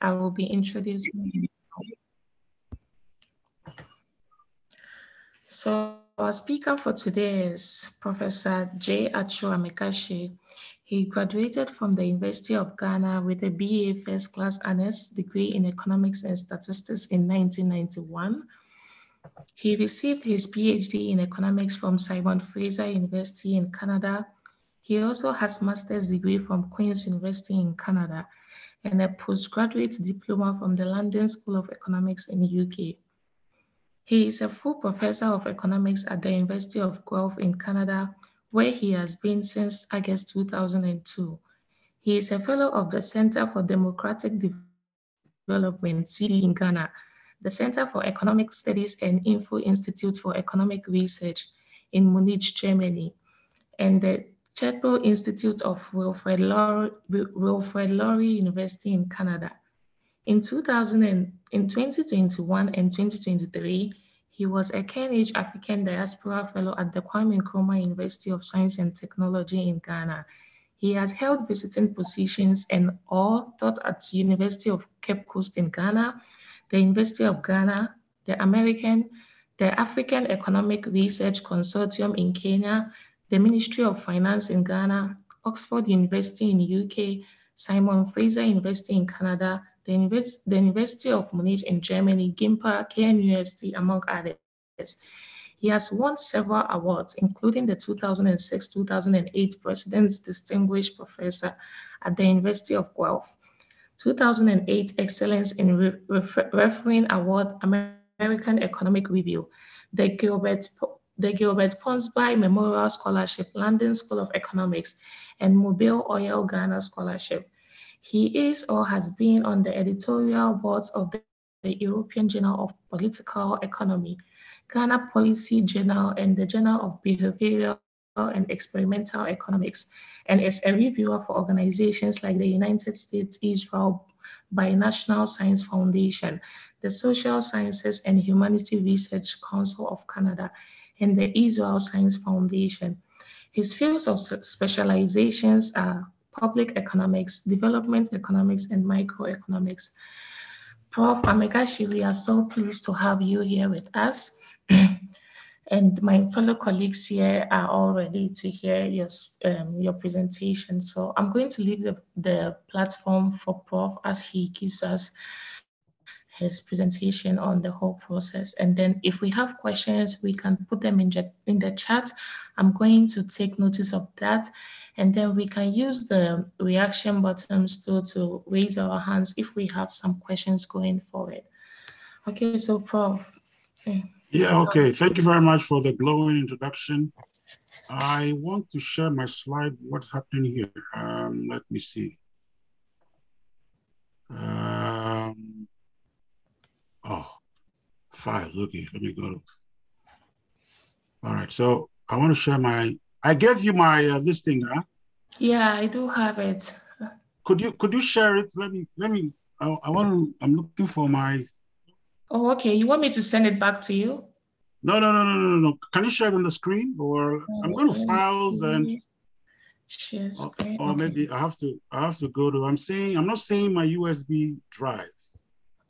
I will be introducing. So our speaker for today is Professor J. Atsu Amegashie. He graduated from the University of Ghana with a BA First Class Honors degree in Economics and Statistics in 1991. He received his PhD in Economics from Simon Fraser University in Canada. He also has master's degree from Queen's University in Canada and a postgraduate diploma from the London School of Economics in the UK. He is a full professor of economics at the University of Guelph in Canada where he has been since August 2002. He is a fellow of the Center for Democratic Development, CD in Ghana, the Center for Economic Studies and Ifo Institute for Economic Research in Munich, Germany, and the Tshepo Institute of Wilfrid Laurier, University in Canada. In, 2000 and, in 2021 and 2023, he was a Carnegie African Diaspora Fellow at the Kwame Nkrumah University of Science and Technology in Ghana. He has held visiting positions and all taught at the University of Cape Coast in Ghana, the University of Ghana, the American, the African Economic Research Consortium in Kenya, the Ministry of Finance in Ghana, Oxford University in UK, Simon Fraser University in Canada, the, the University of Munich in Germany, GIMPA, KNUST, among others. He has won several awards, including the 2006-2008 President's Distinguished Professor at the University of Guelph, 2008 Excellence in Re Refer Refereeing Award, American Economic Review, the Gilbert, the Gilbert Ponsby Memorial Scholarship, London School of Economics, and Mobil Oil Ghana Scholarship. He is or has been on the editorial boards of the, the European Journal of Political Economy, Ghana Policy Journal, and the Journal of Behavioral and Experimental Economics, and is a reviewer for organizations like the United States Israel Binational Science Foundation, the Social Sciences and Humanity Research Council of Canada, and the Israel Science Foundation. His fields of specializations are public economics, development economics, and microeconomics. Prof. Amegashie, we are so pleased to have you here with us. and my fellow colleagues here are all ready to hear your, um, your presentation. So I'm going to leave the, the platform for Prof as he gives us his presentation on the whole process. And then if we have questions, we can put them in, in the chat. I'm going to take notice of that. And then we can use the reaction buttons to, to raise our hands if we have some questions going forward. Okay, so Prof. Yeah, okay. Thank you very much for the glowing introduction. I want to share my slide, what's happening here. Um, let me see. Um, file, okay, let me go. All right, so I want to share my, I gave you my uh, this thing, huh? Yeah, I do have it. Could you could you share it? Let me let me. I, I want to. I'm looking for my. Oh, okay. You want me to send it back to you? No, no, no, no, no, no. Can you share it on the screen, or oh, I'm going to files and. Share screen. Or, or okay. maybe I have to. I have to go to. I'm saying. I'm not saying my USB drive.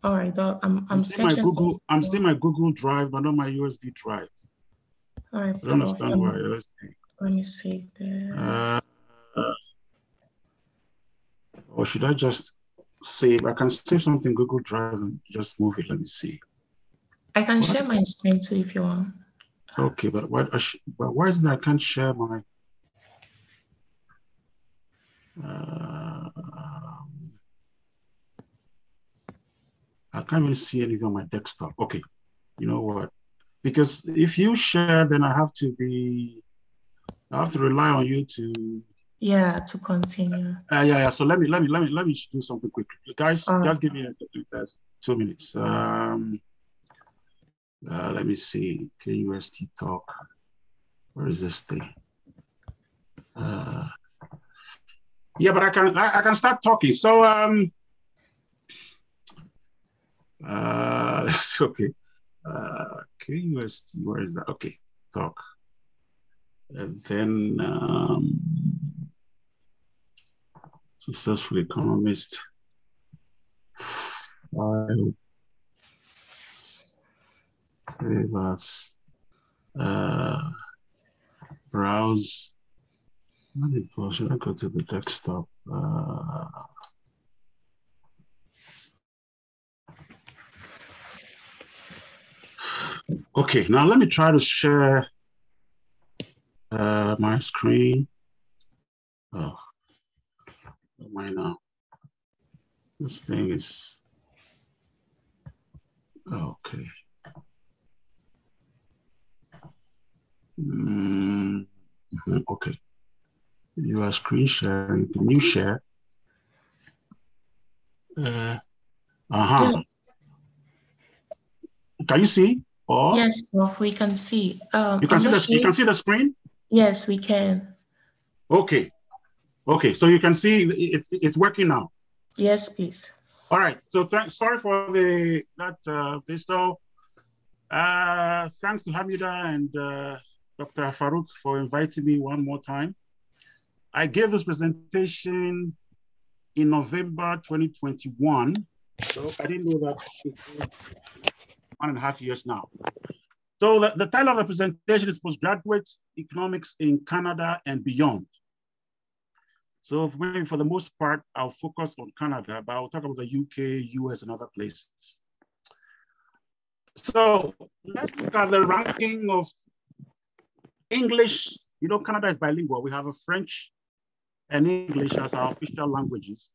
All right. I'm. I'm, I'm saying my Google. I'm saying my Google Drive, but not my USB drive. All right. I don't understand why. Let's see. Let me see there. Uh, or should I just save? I can save something Google Drive and just move it. Let me see. I can what? share my screen too if you want. Okay, but what? But why is it I can't share my? Uh, I can't even see anything on my desktop. Okay, you know what? Because if you share, then I have to be, I have to rely on you to yeah to continue. Uh, yeah yeah. So let me let me let me let me do something quickly guys uh, just give me a, a, two minutes. Um uh, let me see. KNUST talk. Where is this thing? Uh yeah but i can i, I can start talking. So um uh okay uh KNUST where is that okay talk and then um successful economist. file, save as, uh, browse. Should I go to the desktop? Uh, okay, now let me try to share uh, my screen. Oh, why now? This thing is, okay. Mm -hmm. Okay. You are screen sharing. Can you share? Uh, uh-huh. Can you see? Or yes, Prof, we can see. Um, you can see the you can see the screen. Yes, we can. Okay, okay. So you can see it's it's working now. Yes, please. All right. So sorry for the that uh, Visto. Uh, thanks to Hamida and uh, Dr. Farouk for inviting me one more time. I gave this presentation in November 2021. So I didn't know that one and a half years now. So the, the title of the presentation is Postgraduate Economics in Canada and Beyond. So maybe for the most part, I'll focus on Canada, but I'll talk about the UK, US, and other places. So let's look at the ranking of English. You know, Canada is bilingual. We have a French and English as our official languages.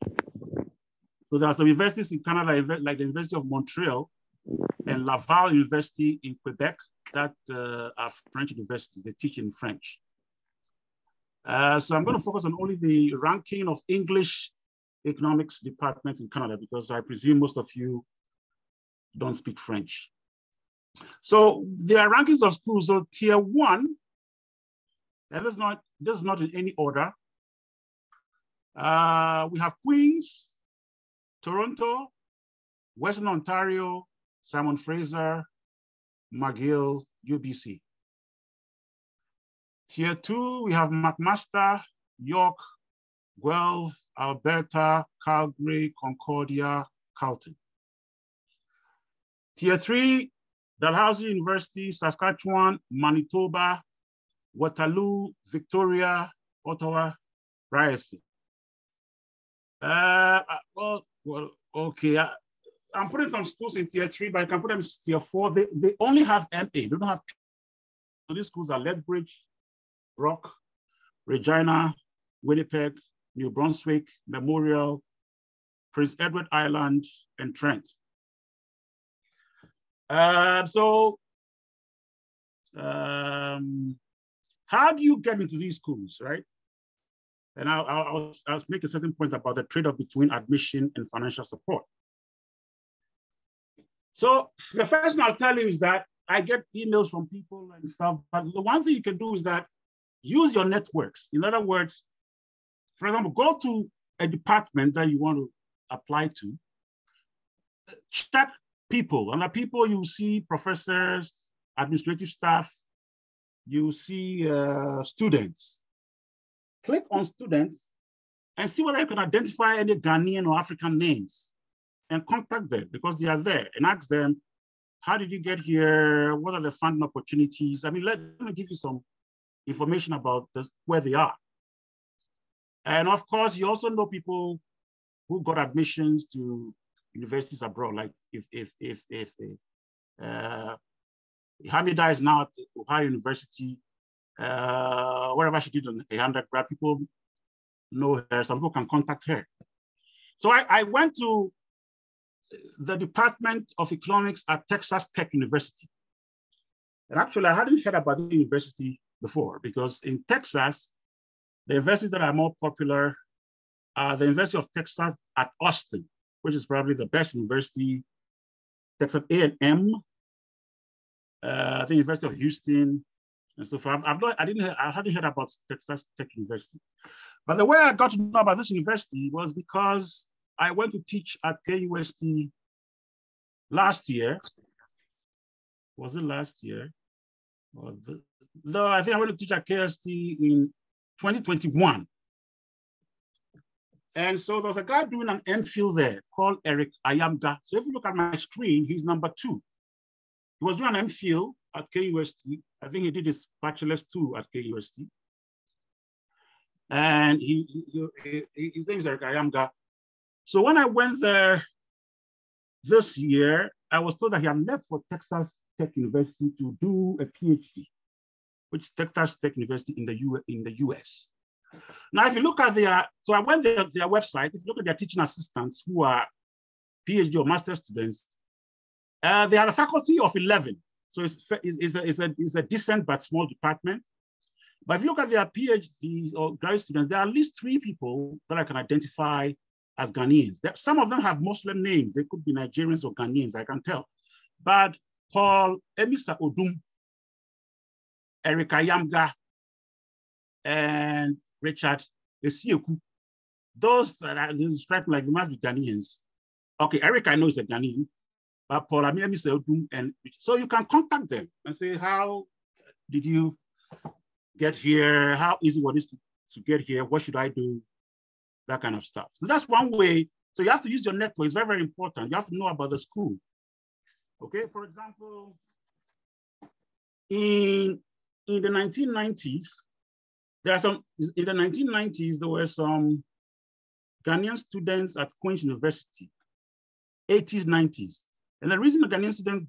So there are some universities in Canada, like the University of Montreal and Laval University in Quebec, that uh, are French universities. They teach in French. Uh, so I'm going to focus on only the ranking of English economics departments in Canada because I presume most of you don't speak French. So there are rankings of schools. So tier one, and this is not this is not in any order. Uh, we have Queens, Toronto, Western Ontario, Simon Fraser, McGill, UBC. Tier two, we have McMaster, York, Guelph, Alberta, Calgary, Concordia, Carleton. Tier three, Dalhousie University, Saskatchewan, Manitoba, Waterloo, Victoria, Ottawa, Ryerson. Uh, uh, well, well, okay. I, I'm putting some schools in tier three, but I can put them in tier four. They, they only have MA, they don't have. So these schools are Lethbridge, Brock, Regina, Winnipeg, New Brunswick, Memorial, Prince Edward Island, and Trent. Uh, so, um, how do you get into these schools, right? And I'll, I'll, make a certain point about the trade-off between admission and financial support. So the first thing I'll tell you is that I get emails from people and stuff, but the one thing you can do is that use your networks. In other words, for example, go to a department that you want to apply to, check people. And the people you see professors, administrative staff, you see uh, students. Click on students and see whether you can identify any Ghanaian or African names and contact them because they are there and ask them, how did you get here? What are the funding opportunities? I mean, let me give you some information about the, where they are. And of course, you also know people who got admissions to universities abroad. Like if if if if uh, Hamida is now at Ohio University, uh, wherever she did a undergrad, people know her. Some people can contact her. So I, I went to the Department of Economics at Texas Tech University. And actually, I hadn't heard about the university before because in Texas, the universities that are more popular are the University of Texas at Austin, which is probably the best university, Texas A&M, uh, the University of Houston, and so forth. I've not, I didn't, I hadn't heard about Texas Tech University. But the way I got to know about this university was because I went to teach at KNUST last year. Was it last year? The, no, I think I went to teach at KNUST in 2021. And so there's a guy doing an MPhil there called Eric Ayamga. So if you look at my screen, he's number two. He was doing an MPhil at KNUST. I think he did his bachelor's too at KNUST. And he, he, he, his name is Eric Ayamga. So when I went there this year, I was told that he had left for Texas Tech University to do a PhD, which is Texas Tech University in the, U in the US. Now, if you look at their, so I went there, their website, if you look at their teaching assistants who are PhD or master students, uh, they are a faculty of 11. So it's, it's, a, it's, a, it's a decent but small department. But if you look at their PhD or graduate students, there are at least three people that I can identify as Ghanaians. Some of them have Muslim names. They could be Nigerians or Ghanaians, I can tell. But Paul Emisa Odum, Eric Ayamga, and Richard Esieku. Those that are described like they must be Ghanaians. Okay, Eric I know is a Ghanaian, but Paul Emisa Odum, and so you can contact them and say, how did you get here? How easy was it to get here? What should I do? That kind of stuff. So that's one way. So you have to use your network. It's very, very important. You have to know about the school. Okay, for example, in, in the 1990s, there are some, in the 1990s, there were some Ghanaian students at Queen's University, 80s, 90s. And the reason the Ghanaian students,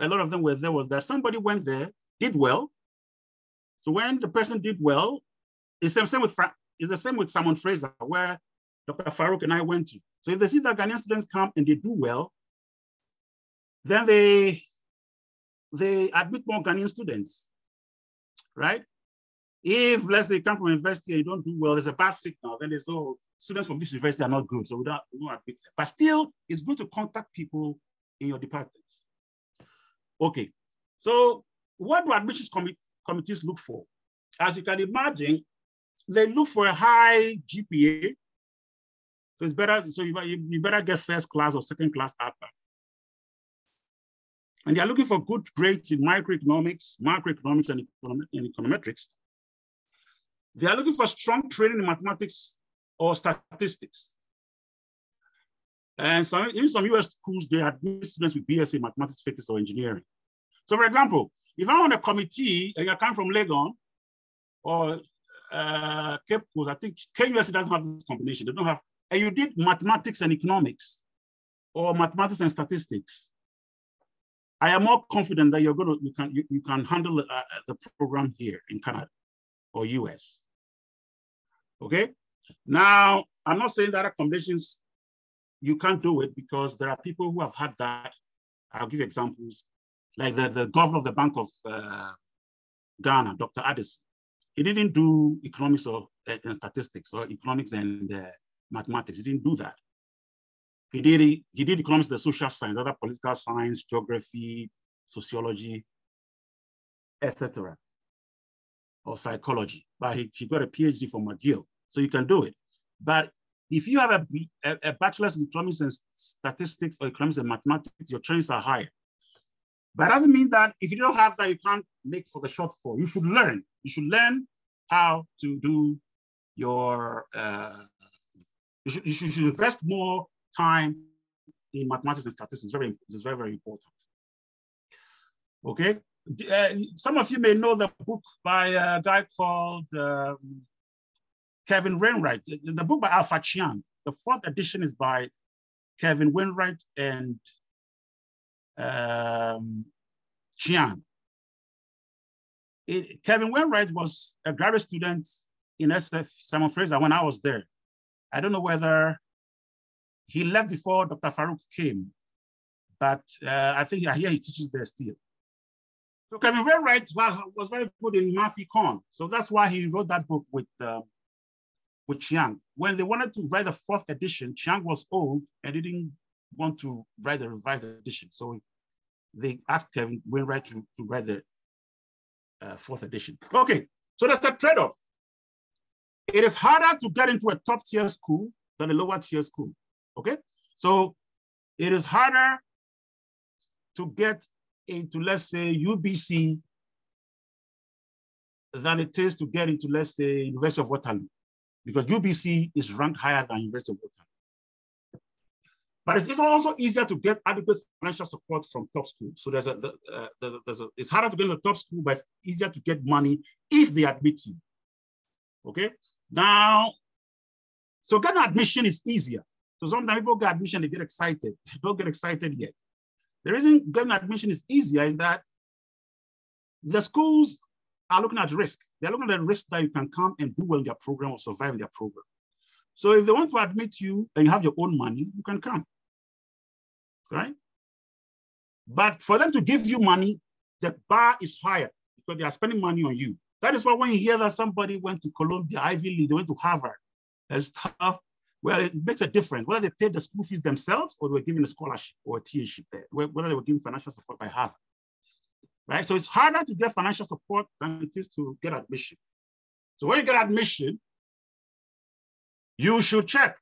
a lot of them were there was that somebody went there, did well. So when the person did well, it's the same with, it's the same with Simon Fraser, where Dr. Farouk and I went to. So if they see that Ghanaian students come and they do well, then they, they admit more Ghanaian students, right? If, let's say, you come from university and you don't do well, there's a bad signal, then there's, oh, students from this university are not good, so we don't, we don't admit them. But still, it's good to contact people in your departments. Okay, so what do admissions com committees look for? As you can imagine, they look for a high GPA. So it's better, so you, you better get first class or second class upper. And they're looking for good grades in microeconomics, macroeconomics, and, and econometrics. They are looking for strong training in mathematics or statistics. And some, in some US schools, they admit students with BSc mathematics, physics, or engineering. So for example, if I'm on a committee and I come from Legon or uh, Cape Coast, I think KNUST doesn't have this combination. They don't have, and you did mathematics and economics or mathematics and statistics, I am more confident that you're going to, you can, you, you can handle uh, the program here in Canada or US. Okay. Now, I'm not saying that accommodations, you can't do it because there are people who have had that. I'll give examples, like the, the governor of the Bank of uh, Ghana, Dr. Addison. He didn't do economics or uh, and statistics or economics and uh, mathematics. He didn't do that. He did, he did economics, the social science, other political science, geography, sociology, etc. or psychology. But he, he got a PhD from McGill, so you can do it. But if you have a, a, a bachelor's in economics and statistics or economics and mathematics, your chances are higher. But doesn't mean that if you don't have that, you can't make for the shortfall. You should learn. You should learn how to do your, uh, you, should, you, should, you should invest more time in mathematics and statistics is very, is very, very important. Okay, uh, some of you may know the book by a guy called um, Kevin Wainwright, the book by Alpha Chiang. The fourth edition is by Kevin Wainwright and um, Chiang. It, Kevin Wainwright was a graduate student in SF Simon Fraser when I was there. I don't know whether he left before Dr. Farouk came, but uh, I think I hear he teaches there still. So Kevin Wainwright was very good in math econ. So that's why he wrote that book with, uh, with Chiang. When they wanted to write the fourth edition, Chiang was old and didn't want to write the revised edition. So they asked Kevin Wainwright to, to write the uh, fourth edition. Okay, so that's the trade-off. It is harder to get into a top tier school than a lower tier school. Okay, so it is harder to get into, let's say, UBC than it is to get into, let's say, University of Waterloo. because UBC is ranked higher than University of Waterloo. But it's, also easier to get adequate financial support from top schools. So there's a, uh, there's a, it's harder to get into top school, but it's easier to get money if they admit you. Okay. Now, so getting admission is easier. So sometimes people get admission, they get excited. don't get excited yet. The reason getting admission is easier is that the schools are looking at risk. They're looking at the risk that you can come and do well in their program or survive in their program. So if they want to admit you and you have your own money, you can come, right? But for them to give you money, the bar is higher because they are spending money on you. That is why when you hear that somebody went to Columbia, Ivy League, they went to Harvard and stuff, well, it makes a difference whether they paid the school fees themselves or they were given a scholarship or a TAship there, whether they were given financial support by Harvard right? So it's harder to get financial support than it is to get admission. So when you get admission, you should check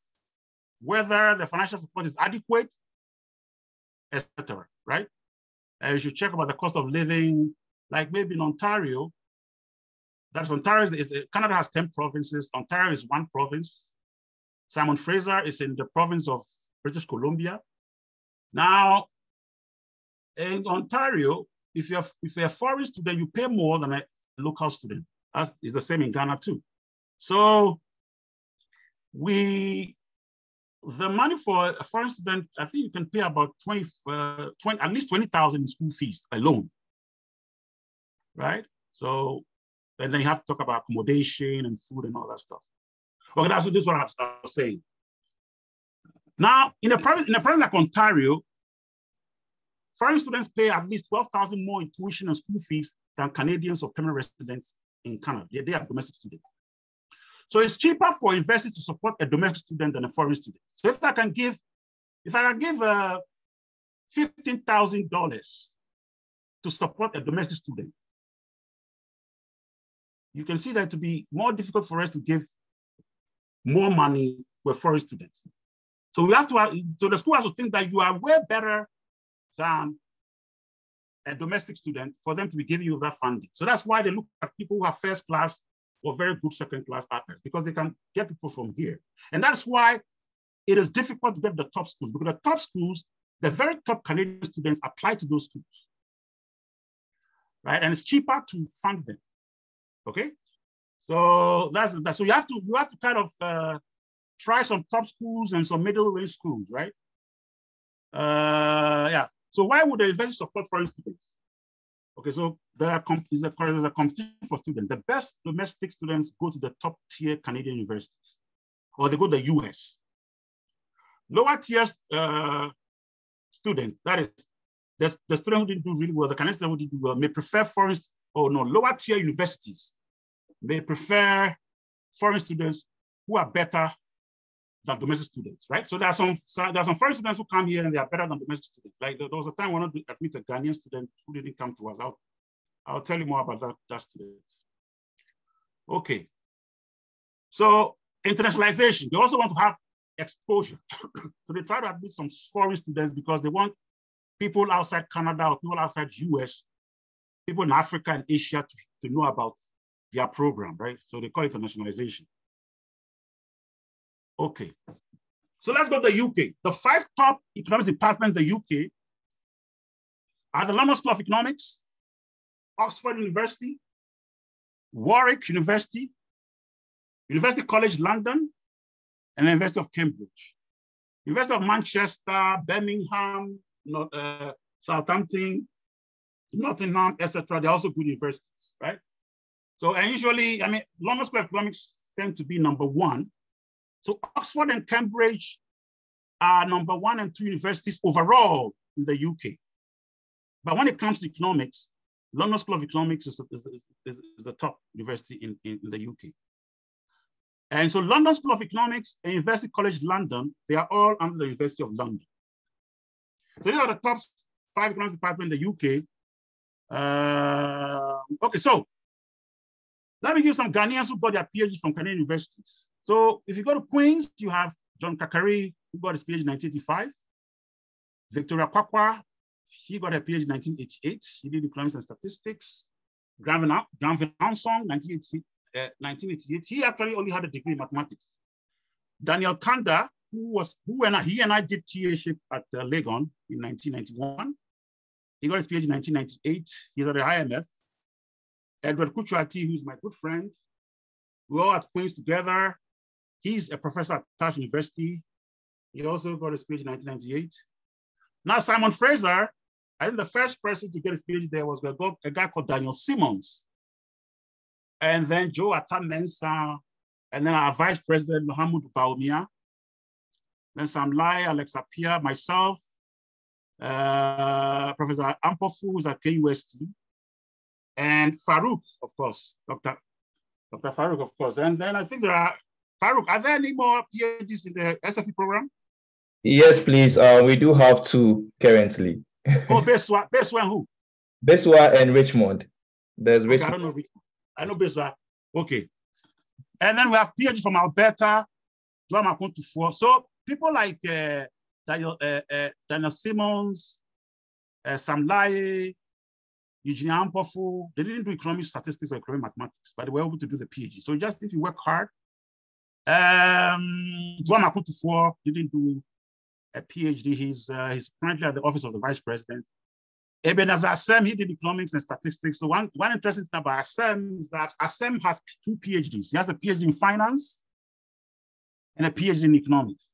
whether the financial support is adequate, etc. right? And you should check about the cost of living, like maybe in Ontario, that's Ontario, is, Canada has 10 provinces. Ontario is one province. Simon Fraser is in the province of British Columbia. Now, in Ontario, if you're if you're a foreign student, you pay more than a local student. As is the same in Ghana too. So we the money for a foreign student, I think you can pay about 20, uh, 20 at least 20,000 in school fees alone. Right? So then you have to talk about accommodation and food and all that stuff. Okay, that's what this is what I was saying. Now, in a province, in a province like Ontario, Foreign students pay at least 12,000 more in tuition and school fees than Canadians or permanent residents in Canada. They, they are domestic students. So it's cheaper for universities to support a domestic student than a foreign student. So if I can give, if I can give uh, $15,000 to support a domestic student, you can see that to be more difficult for us to give more money for foreign students. So we have to, so the school has to think that you are way better than a domestic student for them to be giving you that funding. So that's why they look at people who are first class or very good second class actors because they can get people from here. And that's why it is difficult to get the top schools because the top schools, the very top Canadian students apply to those schools, right? And it's cheaper to fund them, okay? So that's that. So you have to you have to kind of uh, try some top schools and some middle range schools, right? Uh, yeah. So why would the university support foreign students? Okay, so there are is a, there's a competition for students. The best domestic students go to the top tier Canadian universities, or they go to the US. Lower tier uh, students, that is, the, the student who didn't do really well, the Canadian student who didn't do well, may prefer foreign, or no, lower tier universities may prefer foreign students who are better than domestic students, right? So there are some, there are some foreign students who come here and they are better than domestic students. Like there was a time when I admit a Ghanaian student who didn't come to us. I'll, I'll tell you more about that, that student. Okay. So internationalization, they also want to have exposure. so they try to admit some foreign students because they want people outside Canada or people outside US, people in Africa and Asia to, to know about their program, right? So they call it internationalization. Okay. So let's go to the UK. The five top economics departments in the UK are the London School of Economics, Oxford University, Warwick University, University College London, and the University of Cambridge. University of Manchester, Birmingham, uh, Southampton, Nottingham, etc. They're also good universities, right? So, and usually, I mean, London School of Economics tend to be number one so Oxford and Cambridge are number one and two universities overall in the UK. But when it comes to economics, London School of Economics is, is, is, is the top university in, in, in, the UK. And so London School of Economics and University College London, they are all under the University of London. So these are the top five economics departments in the UK. Uh, okay, so let me give some Ghanaians who got their PhDs from Canadian universities. So if you go to Queen's, you have John Kakari, who got his PhD in 1985. Victoria Kwakwa, she got her PhD in 1988. She did economics and statistics. Van Ansong, 1988. uh, 1988, he actually only had a degree in mathematics. Daniel Kanda, who was who and I, he and I did TA at uh, Legon in 1991. He got his PhD in 1998. He's at the IMF. Edward Kutsoati, who's my good friend, we all at Queens together. He's a professor at Tufts University. He also got his PhD in 1998. Now Simon Fraser, I think the first person to get his PhD there was a guy, called Daniel Simmons. And then Joe Atta Mensah, and then our vice president, Mohamed Bawumia. Then Sam Lai, Alex Appiah, myself, uh, Professor Ampofo, who's at KNUST, and Farouk, of course, Dr. Dr. Farouk, of course. And then I think there are, Farouk, are there any more PhDs in the SFE program? Yes, please. Uh, we do have two currently oh, Beswa, Beswa who? Beswa and Richmond. There's Richmond. Okay, I don't know Richmond. I know Beswa. Okay. And then we have PhD from Alberta, Joan four. So people like uh, Daniel, uh, uh, Daniel Simmons, uh, Sam Lai, Eugene Ampofo, they didn't do economic statistics or economic mathematics, but they were able to do the PhD. So just if you work hard, um, four didn't do a PhD. He's, uh, he's currently at the office of the vice president. Ebenezer Assem, he did economics and statistics. So one, one interesting thing about Assem is that Assem has two PhDs. He has a PhD in finance and a PhD in economics.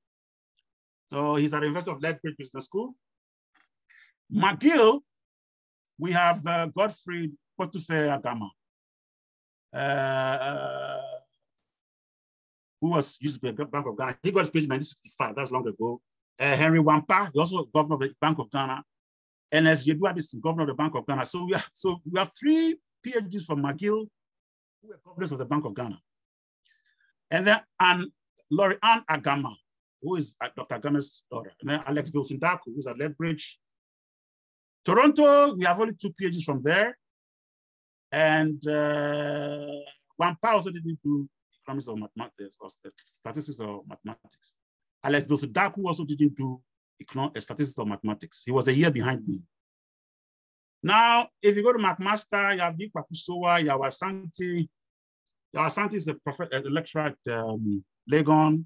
So he's at the University of Lethbridge Business School. McGill, we have uh, Godfrey Potufe Agama, uh, who was used to be a Bank of Ghana. He got his PhD in 1965, that's long ago uh, Henry Wampah, he's also governor of the Bank of Ghana. And as Yedua is governor of the Bank of Ghana. So we have, so we have three PhDs from McGill who are governors of the Bank of Ghana. And then and Laurie Ann Agama, who is Dr. Agama's daughter. And then Alex Bilson Darku, who's at Lethbridge. Toronto, we have only two PhDs from there. And uh, Wampah also didn't do economics or mathematics or statistics or mathematics. Alex Bilson Darku also didn't do statistics or mathematics. He was a year behind me. Now, if you go to McMaster, you have Nick Pakusowa, Yaw Asante. Yaw Asante is a, prof- a lecturer at um, Legon.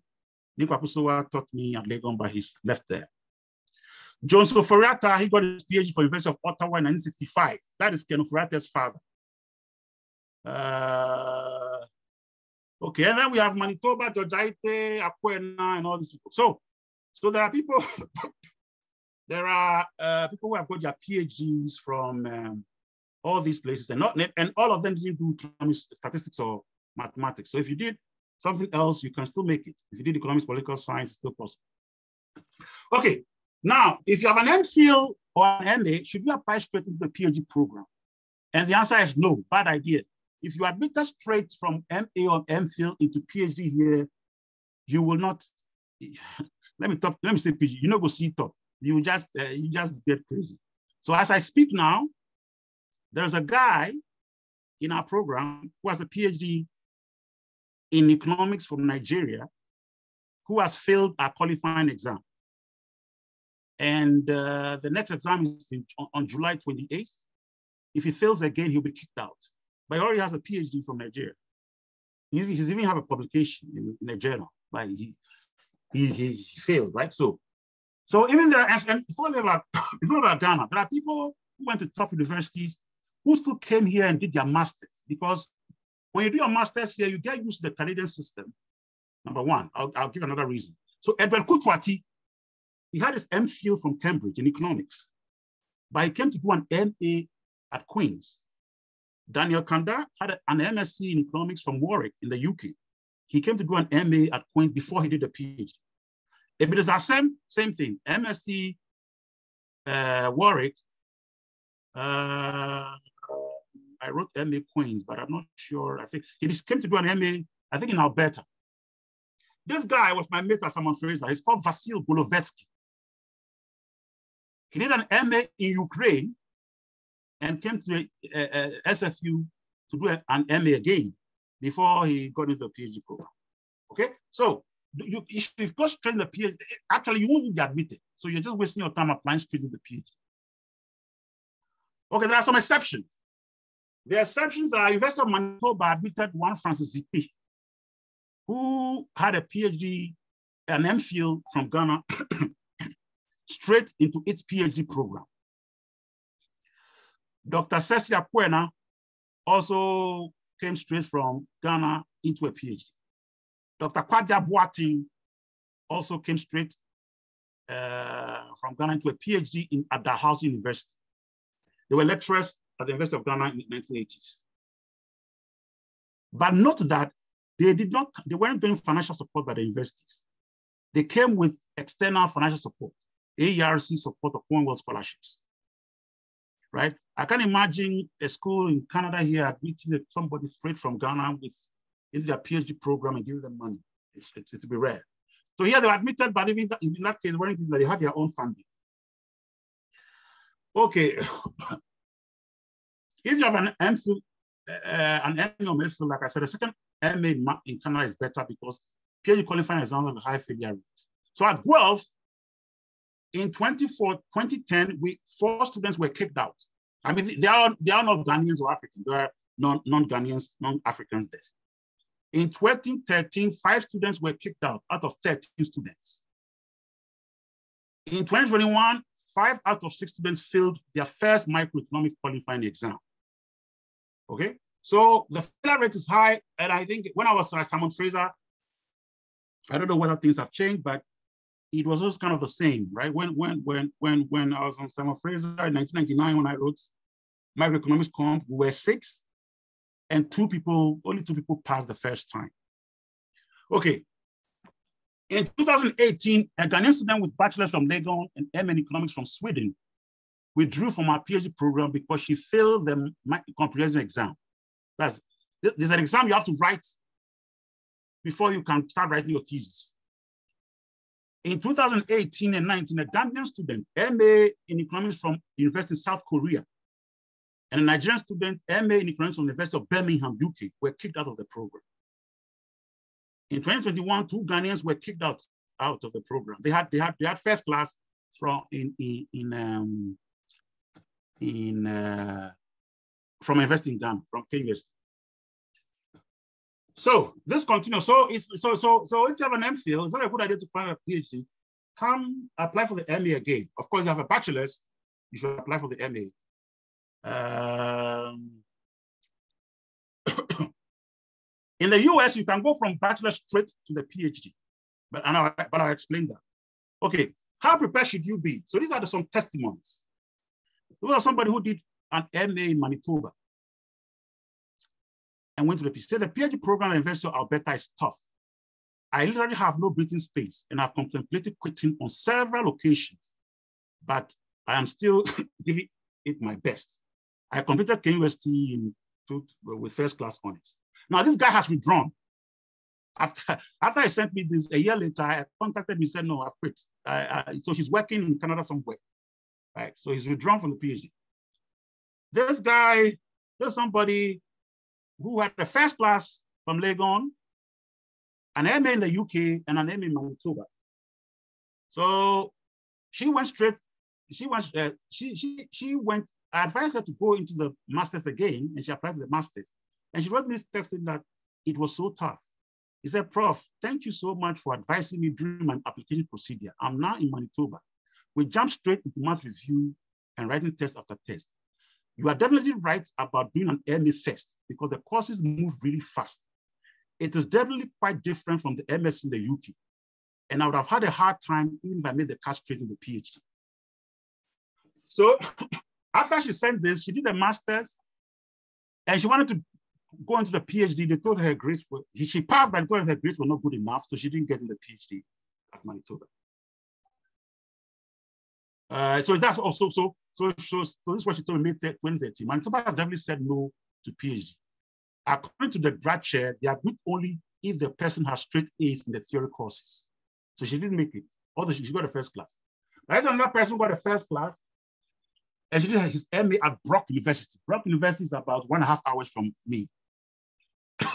Nick Pakusowa taught me at Legon, but he's left there. John Ofori-Atta, he got his PhD from University of Ottawa in 1965. That is Ken Ofori-Atta's father. Uh, Okay, and then we have Manitoba, Georgite, Akwena, and all these people. So, so there are people, there are uh, people who have got their PhDs from um, all these places, and not and all of them didn't do statistics, or mathematics. So if you did something else, you can still make it. If you did economics, political science, it's still possible. Okay, now if you have an MPhil or an MA, should you apply straight into the PhD program? And the answer is no, bad idea. If you admit us straight from MA or MPhil into PhD here, you will not, let me talk, let me say PhD, you know, go see top. You just, uh, you just get crazy. So as I speak now, there's a guy in our program who has a PhD in economics from Nigeria who has failed a qualifying exam. And uh, the next exam is on, on July 28th. If he fails again, he'll be kicked out but he already has a PhD from Nigeria. He's even have a publication in, in a journal. Like he, he, he failed, right? So, so even there, and it's not about it's not about Ghana. There are people who went to top universities who still came here and did their masters because when you do your masters here, you get used to the Canadian system. Number one, I'll, I'll give another reason. So Edward Kutsoati, he had his MPhil from Cambridge in economics, but he came to do an MA at Queen's. Daniel Kanda had an MSc in economics from Warwick in the UK. He came to do an MA at Queen's before he did a PhD. Ebenezer Assem, same thing, MSc uh, Warwick. Uh, I wrote MA Queen's, but I'm not sure. I think he just came to do an MA, I think in Alberta. This guy was my mate at Simon Fraser. He's called Vasil Golovetsky. He did an MA in Ukraine and came to the, uh, uh, SFU to do an MA again before he got into the PhD program. Okay, so you, if you go straight the PhD, actually you won't be admitted. So you're just wasting your time applying straight to the PhD. Okay, there are some exceptions. The exceptions are University of Manitoba admitted one Francis who had a PhD, an MPhil from Ghana, straight into its PhD program. Dr. Cecilia Puena also came straight from Ghana into a PhD. Dr. Kwadja Boateng also came straight uh, from Ghana into a PhD in, at Dalhousie University. They were lecturers at the University of Ghana in the 1980s. But note that they did not, they weren't doing financial support by the universities. They came with external financial support, AERC support of Commonwealth scholarships, right? I can imagine a school in Canada here admitting somebody straight from Ghana with into their PhD program and giving them money. It's, it's, it would be rare. So here they were admitted, but even in that case, they had their own funding. Okay. if you have an MPhil, uh, an MA or MPhil, like I said, the second MA in Canada is better because PhD qualifying exams have a high failure rate. So at Guelph, in 2010, we four students were kicked out. I mean, they are they are not Ghanaians or Africans. They are non non Ghanaians, non Africans there. In 2013, five students were kicked out out of 13 students. In 2021, five out of six students failed their first microeconomic qualifying exam. Okay, so the failure rate is high. And I think when I was at Simon Fraser, I don't know whether things have changed, but it was just kind of the same, right? When when when when when I was on Simon Fraser in 1999, when I wrote microeconomics comp, we were six, and two people, only two people passed the first time. Okay. In 2018, a Ghanaian student with bachelor's from Legon and M in economics from Sweden withdrew from our PhD program because she failed the comprehension exam. That's there's an exam you have to write before you can start writing your thesis. In 2018 and 19, a Ghanaian student, MA in economics from University of South Korea, and a Nigerian student, MA in economics from the University of Birmingham, UK, were kicked out of the program. In 2021, two Ghanaians were kicked out, out of the program. They had they had they had first class from in in in um, in uh, from investing Ghana from K University. So this continues. So it's so so so if you have an MPhil, it's not a good idea to find a PhD. Come apply for the MA again. Of course, you have a bachelor's, you should apply for the MA. Um, in the US, you can go from bachelor straight to the PhD, but, and I'll, but I'll explain that. Okay, how prepared should you be? So these are the, some testimonies. Those are somebody who did an MA in Manitoba and went to the PhD. So the PhD program at University of Alberta is tough. I literally have no breathing space and I've contemplated quitting on several occasions, but I am still giving it my best. I completed KNUST in two, with first class honors. Now this guy has withdrawn. After, after I sent me this, a year later, I contacted me, said, no, I've quit. I, I, so he's working in Canada somewhere, right? So he's withdrawn from the PhD. This guy, there's somebody who had the first class from Legon, an MA in the UK, and an MA in Manitoba. So she went straight, she went, uh, she, she, she went I advised her to go into the master's again, and she applied for the master's. And she wrote me this text saying that it was so tough. He said, Prof, thank you so much for advising me during my application procedure. I'm now in Manitoba. We jump straight into math review and writing test after test. You are definitely right about doing an MA first because the courses move really fast. It is definitely quite different from the MS in the UK. And I would have had a hard time even if I made the cut straight in the PhD. So After she sent this, she did a master's and she wanted to go into the PhD. They told her grades were, she passed, but they told her grades were not good enough, so she didn't get in the PhD at Manitoba. Uh, so that's also, so, so, so, so this is what she told me 2013. Manitoba has definitely said no to PhD. According to the grad chair, they admit only if the person has straight A's in the theory courses. So she didn't make it, although she, she got a first class. But there's another person who got a first class and she did his MA at Brock University. Brock University is about one and a half hours from me.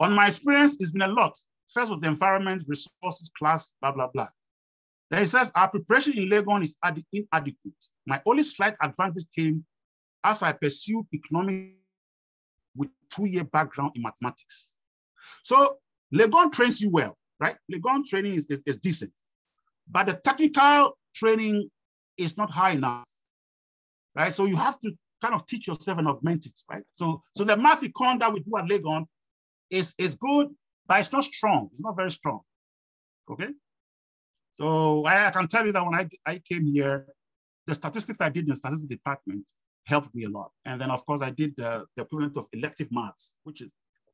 On my experience, it's been a lot. First was the environment, resources, class, blah, blah, blah. Then he says, our preparation in Legon is inadequate. My only slight advantage came as I pursued economics with two-year background in mathematics. So Legon trains you well, right? Legon training is, is, is decent, but the technical training is not high enough, right? So you have to kind of teach yourself and augment it, right? So, so the math econ that we do at Legon is, is good, but it's not strong. It's not very strong, okay? So I, I can tell you that when I, I came here, the statistics I did in the statistics department helped me a lot. And then of course I did the, the equivalent of elective maths, which is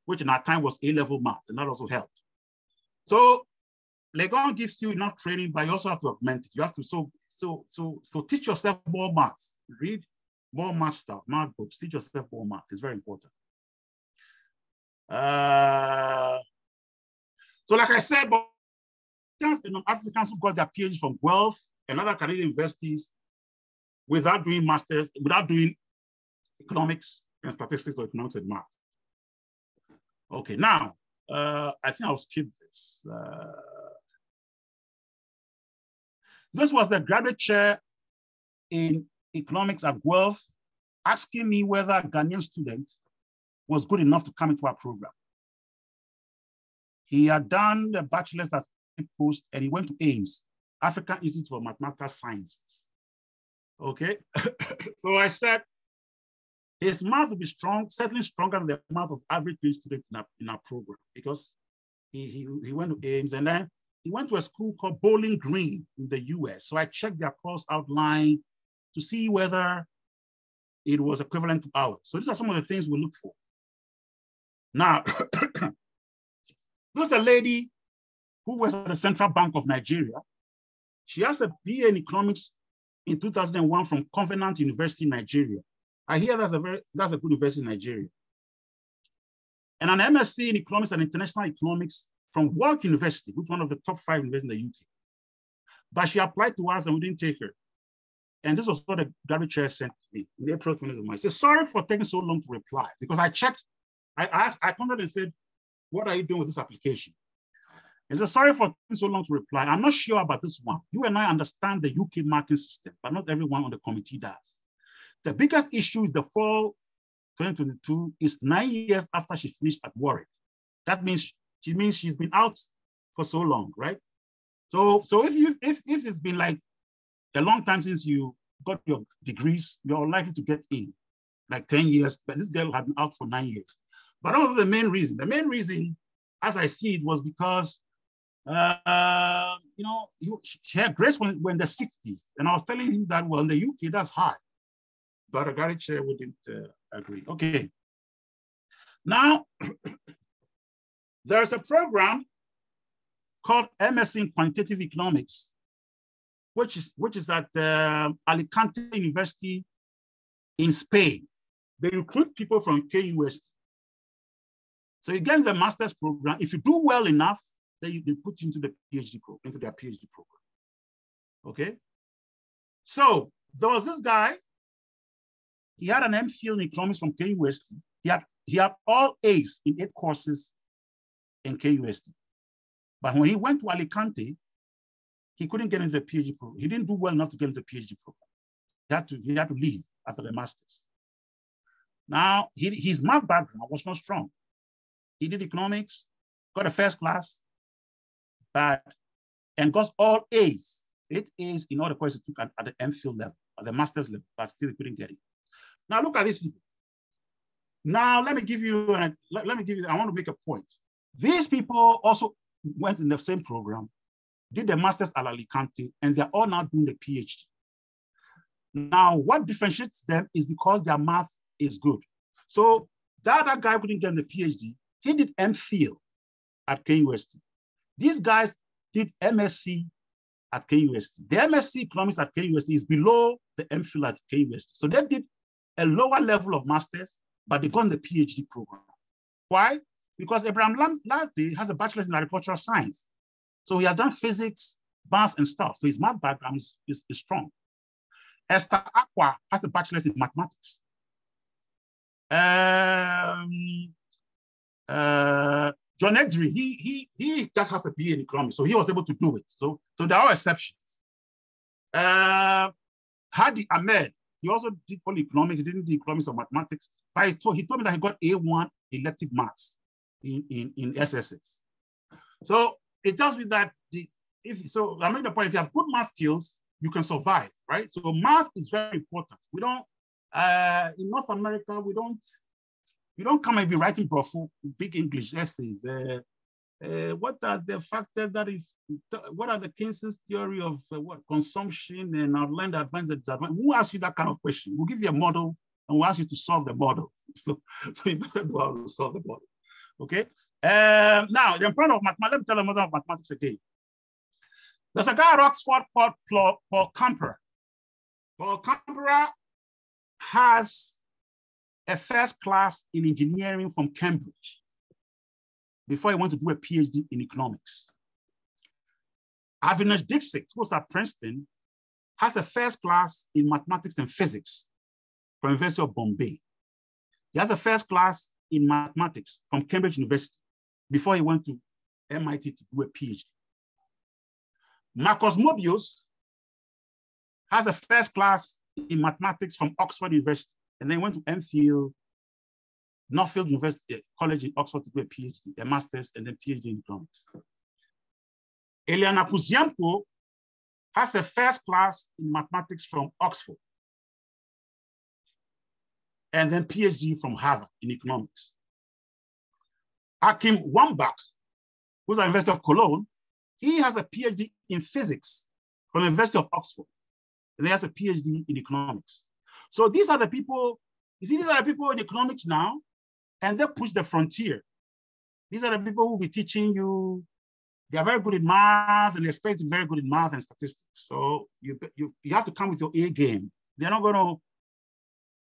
which in our time was A-level maths, and that also helped. So Legon gives you enough training, but you also have to augment it. You have to so so so so teach yourself more maths. Read more math stuff, math books. Teach yourself more math. It's very important. Uh, so like I said, but Africans who got their PhD from Guelph and other Canadian universities without doing masters, without doing economics and statistics or economics and math. Okay, now, uh, I think I'll skip this. Uh, this was the graduate chair in economics at Guelph asking me whether a Ghanaian student was good enough to come into our program. He had done the bachelor's at Post and he went to AIMS, African Institute for Mathematical Sciences. Okay, so I said, his math will be strong, certainly stronger than the math of average student in our, in our program because he, he, he went to AIMS and then he went to a school called Bowling Green in the US. So I checked their course outline to see whether it was equivalent to ours. So these are some of the things we look for. Now, there's a lady who was at the Central Bank of Nigeria. She has a BA in economics in 2001 from Covenant University, Nigeria. I hear that's a very that's a good university in Nigeria. And an MSc in economics and international economics from Warwick University, which is one of the top five universities in the UK. But she applied to us and we didn't take her. And this was what the graduate chair sent me in April 2021. He said, sorry for taking so long to reply because I checked, I, I, I contacted and said, what are you doing with this application? He said, sorry for taking so long to reply. I'm not sure about this one. You and I understand the UK marking system, but not everyone on the committee does. The biggest issue is the fall 2022 is nine years after she finished at Warwick. That means she means she's been out for so long, right? So, so if you if if it's been like a long time since you got your degrees, you're likely to get in, like 10 years, but this girl had been out for nine years. But also the main reason, the main reason, as I see it, was because, uh, you know, she had grace when, when the 60s. And I was telling him that, well, in the UK, that's high. But a garage chair wouldn't uh, agree. Okay. Now, there's a program called MSc in Quantitative Economics which is, which is at uh, Alicante University in Spain. They recruit people from KNUST. So you get the master's program. If you do well enough, then you, they put into the PhD program, into their PhD program. Okay. So there was this guy. He had an MPhil in economics from KNUST. He had he had all A's in eight courses in KNUST. But when he went to Alicante, he couldn't get into the PhD program. He didn't do well enough to get into the PhD program. He had to, he had to leave after the master's. Now, he, his math background was not strong. He did economics, got a first class, but, and got all A's, eight A's in all the courses took at, the MPhil level, at the master's level, but still couldn't get it. Now look at these people. Now let me give you, let, let me give you, I want to make a point. These people also went in the same program, did the master's at Alicante, and they're all now doing the PhD. Now, what differentiates them is because their math is good. So that other guy couldn't get the PhD, he did MPhil at KNUST. These guys did MSc at KNUST. The MSc economics at KNUST is below the MPhil at KNUST. So they did a lower level of masters, but they got the PhD program. Why? Because Abraham Lartey has a bachelor's in agricultural science. So he has done physics, math, and stuff. So his math background is, is, is strong. Esther Aqua has a bachelor's in mathematics. Um, uh, John Edry, he, he, he just has a BA in economics, so he was able to do it. So, so there are exceptions. Uh, Hadi Ahmed, he also did poly economics, he didn't do economics or mathematics, but he told, he told me that he got A1 elective maths in, in, in SSS. So it tells me that the, if so, I make the point, if you have good math skills, you can survive, right? So math is very important. We don't, uh, in North America, we don't, you don't come and be writing big English essays. Uh, uh, what are the factors that is, what are the Keynes's theory of uh, what consumption and outline advantage? Who asks you that kind of question? We'll give you a model and we'll ask you to solve the model. So, so you better know how to solve the model. Okay. Um, now, the important of mathematics, let me tell you of mathematics again. There's a guy at Oxford called Paul, Klemperer. Paul Klemperer has a first class in engineering from Cambridge before he went to do a PhD in economics. Avinash Dixit, who was at Princeton, has a first class in mathematics and physics from University of Bombay. He has a first class in mathematics from Cambridge University before he went to MIT to do a PhD. Marcus Mobius has a first class in mathematics from Oxford University, and then went to MPhil, Nuffield University College in Oxford to do a PhD, a master's, and then PhD in economics. Ilyana Kuziemko has a first class in mathematics from Oxford, and then PhD from Harvard in economics. Achim Wambach, who's at University of Cologne, he has a PhD in physics from the University of Oxford, and he has a PhD in economics. So these are the people, you see, these are the people in economics now, and they push the frontier. These are the people who will be teaching you, they are very good in math and they expect to be very good in math and statistics. So you, you, you have to come with your A game. They're not gonna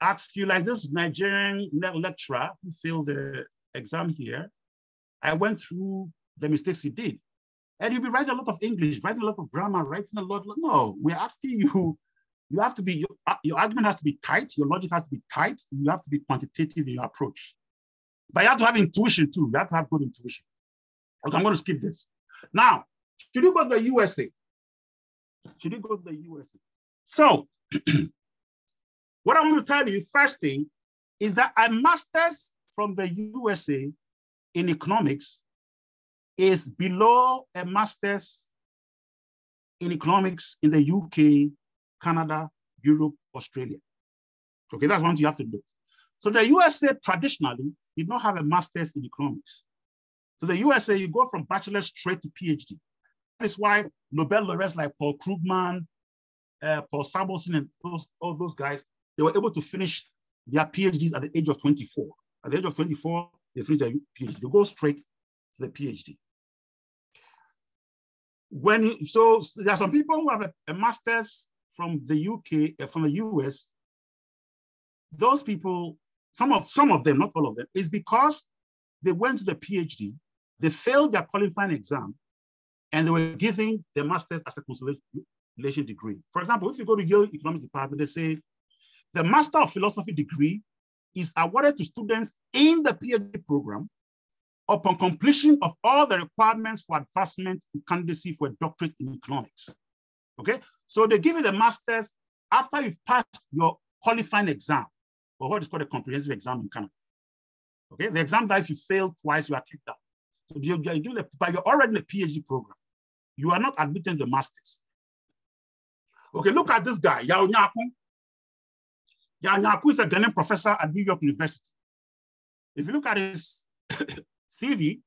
ask you like this Nigerian lecturer who failed the exam here. I went through the mistakes he did. And you'll be writing a lot of English, writing a lot of grammar, writing a lot. No, we're asking you, you have to be, your, uh, your argument has to be tight, your logic has to be tight, you have to be quantitative in your approach. But you have to have intuition too. You have to have good intuition. Okay, I'm going to skip this. Now, should you go to the USA? Should you go to the USA? So, what I want to tell you, first thing, is that a master's from the USA in economics is below a master's in economics in the UK, Canada, Europe, Australia. Okay, that's one you have to do. So the USA traditionally did not have a master's in economics. So the USA, you go from bachelor straight to PhD. That is why Nobel laureates like Paul Krugman, uh, Paul Samuelson, and those, all those guys, they were able to finish their PhDs at the age of 24. At the age of 24, they finish their PhD. They go straight to the PhD when you, so there are some people who have a, a master's from the UK, uh, from the US. Those people, some of some of them, not all of them, is because they went to the PhD, they failed their qualifying exam, and they were giving the master's as a consolation degree. For example, if you go to Yale Economics Department, they say the Master of Philosophy degree is awarded to students in the PhD program upon completion of all the requirements for advancement to candidacy for a doctorate in economics. Okay, so they give you the master's after you've passed your qualifying exam, or what is called a comprehensive exam in Canada. Okay, the exam that if you fail twice, you are kicked out. So you, are doing the, but you're already in a PhD program. You are not admitted the master's. Okay, look at this guy, Yaw Nyarko. Yaw Nyarko is a Ghanaian professor at New York University. If you look at his CV,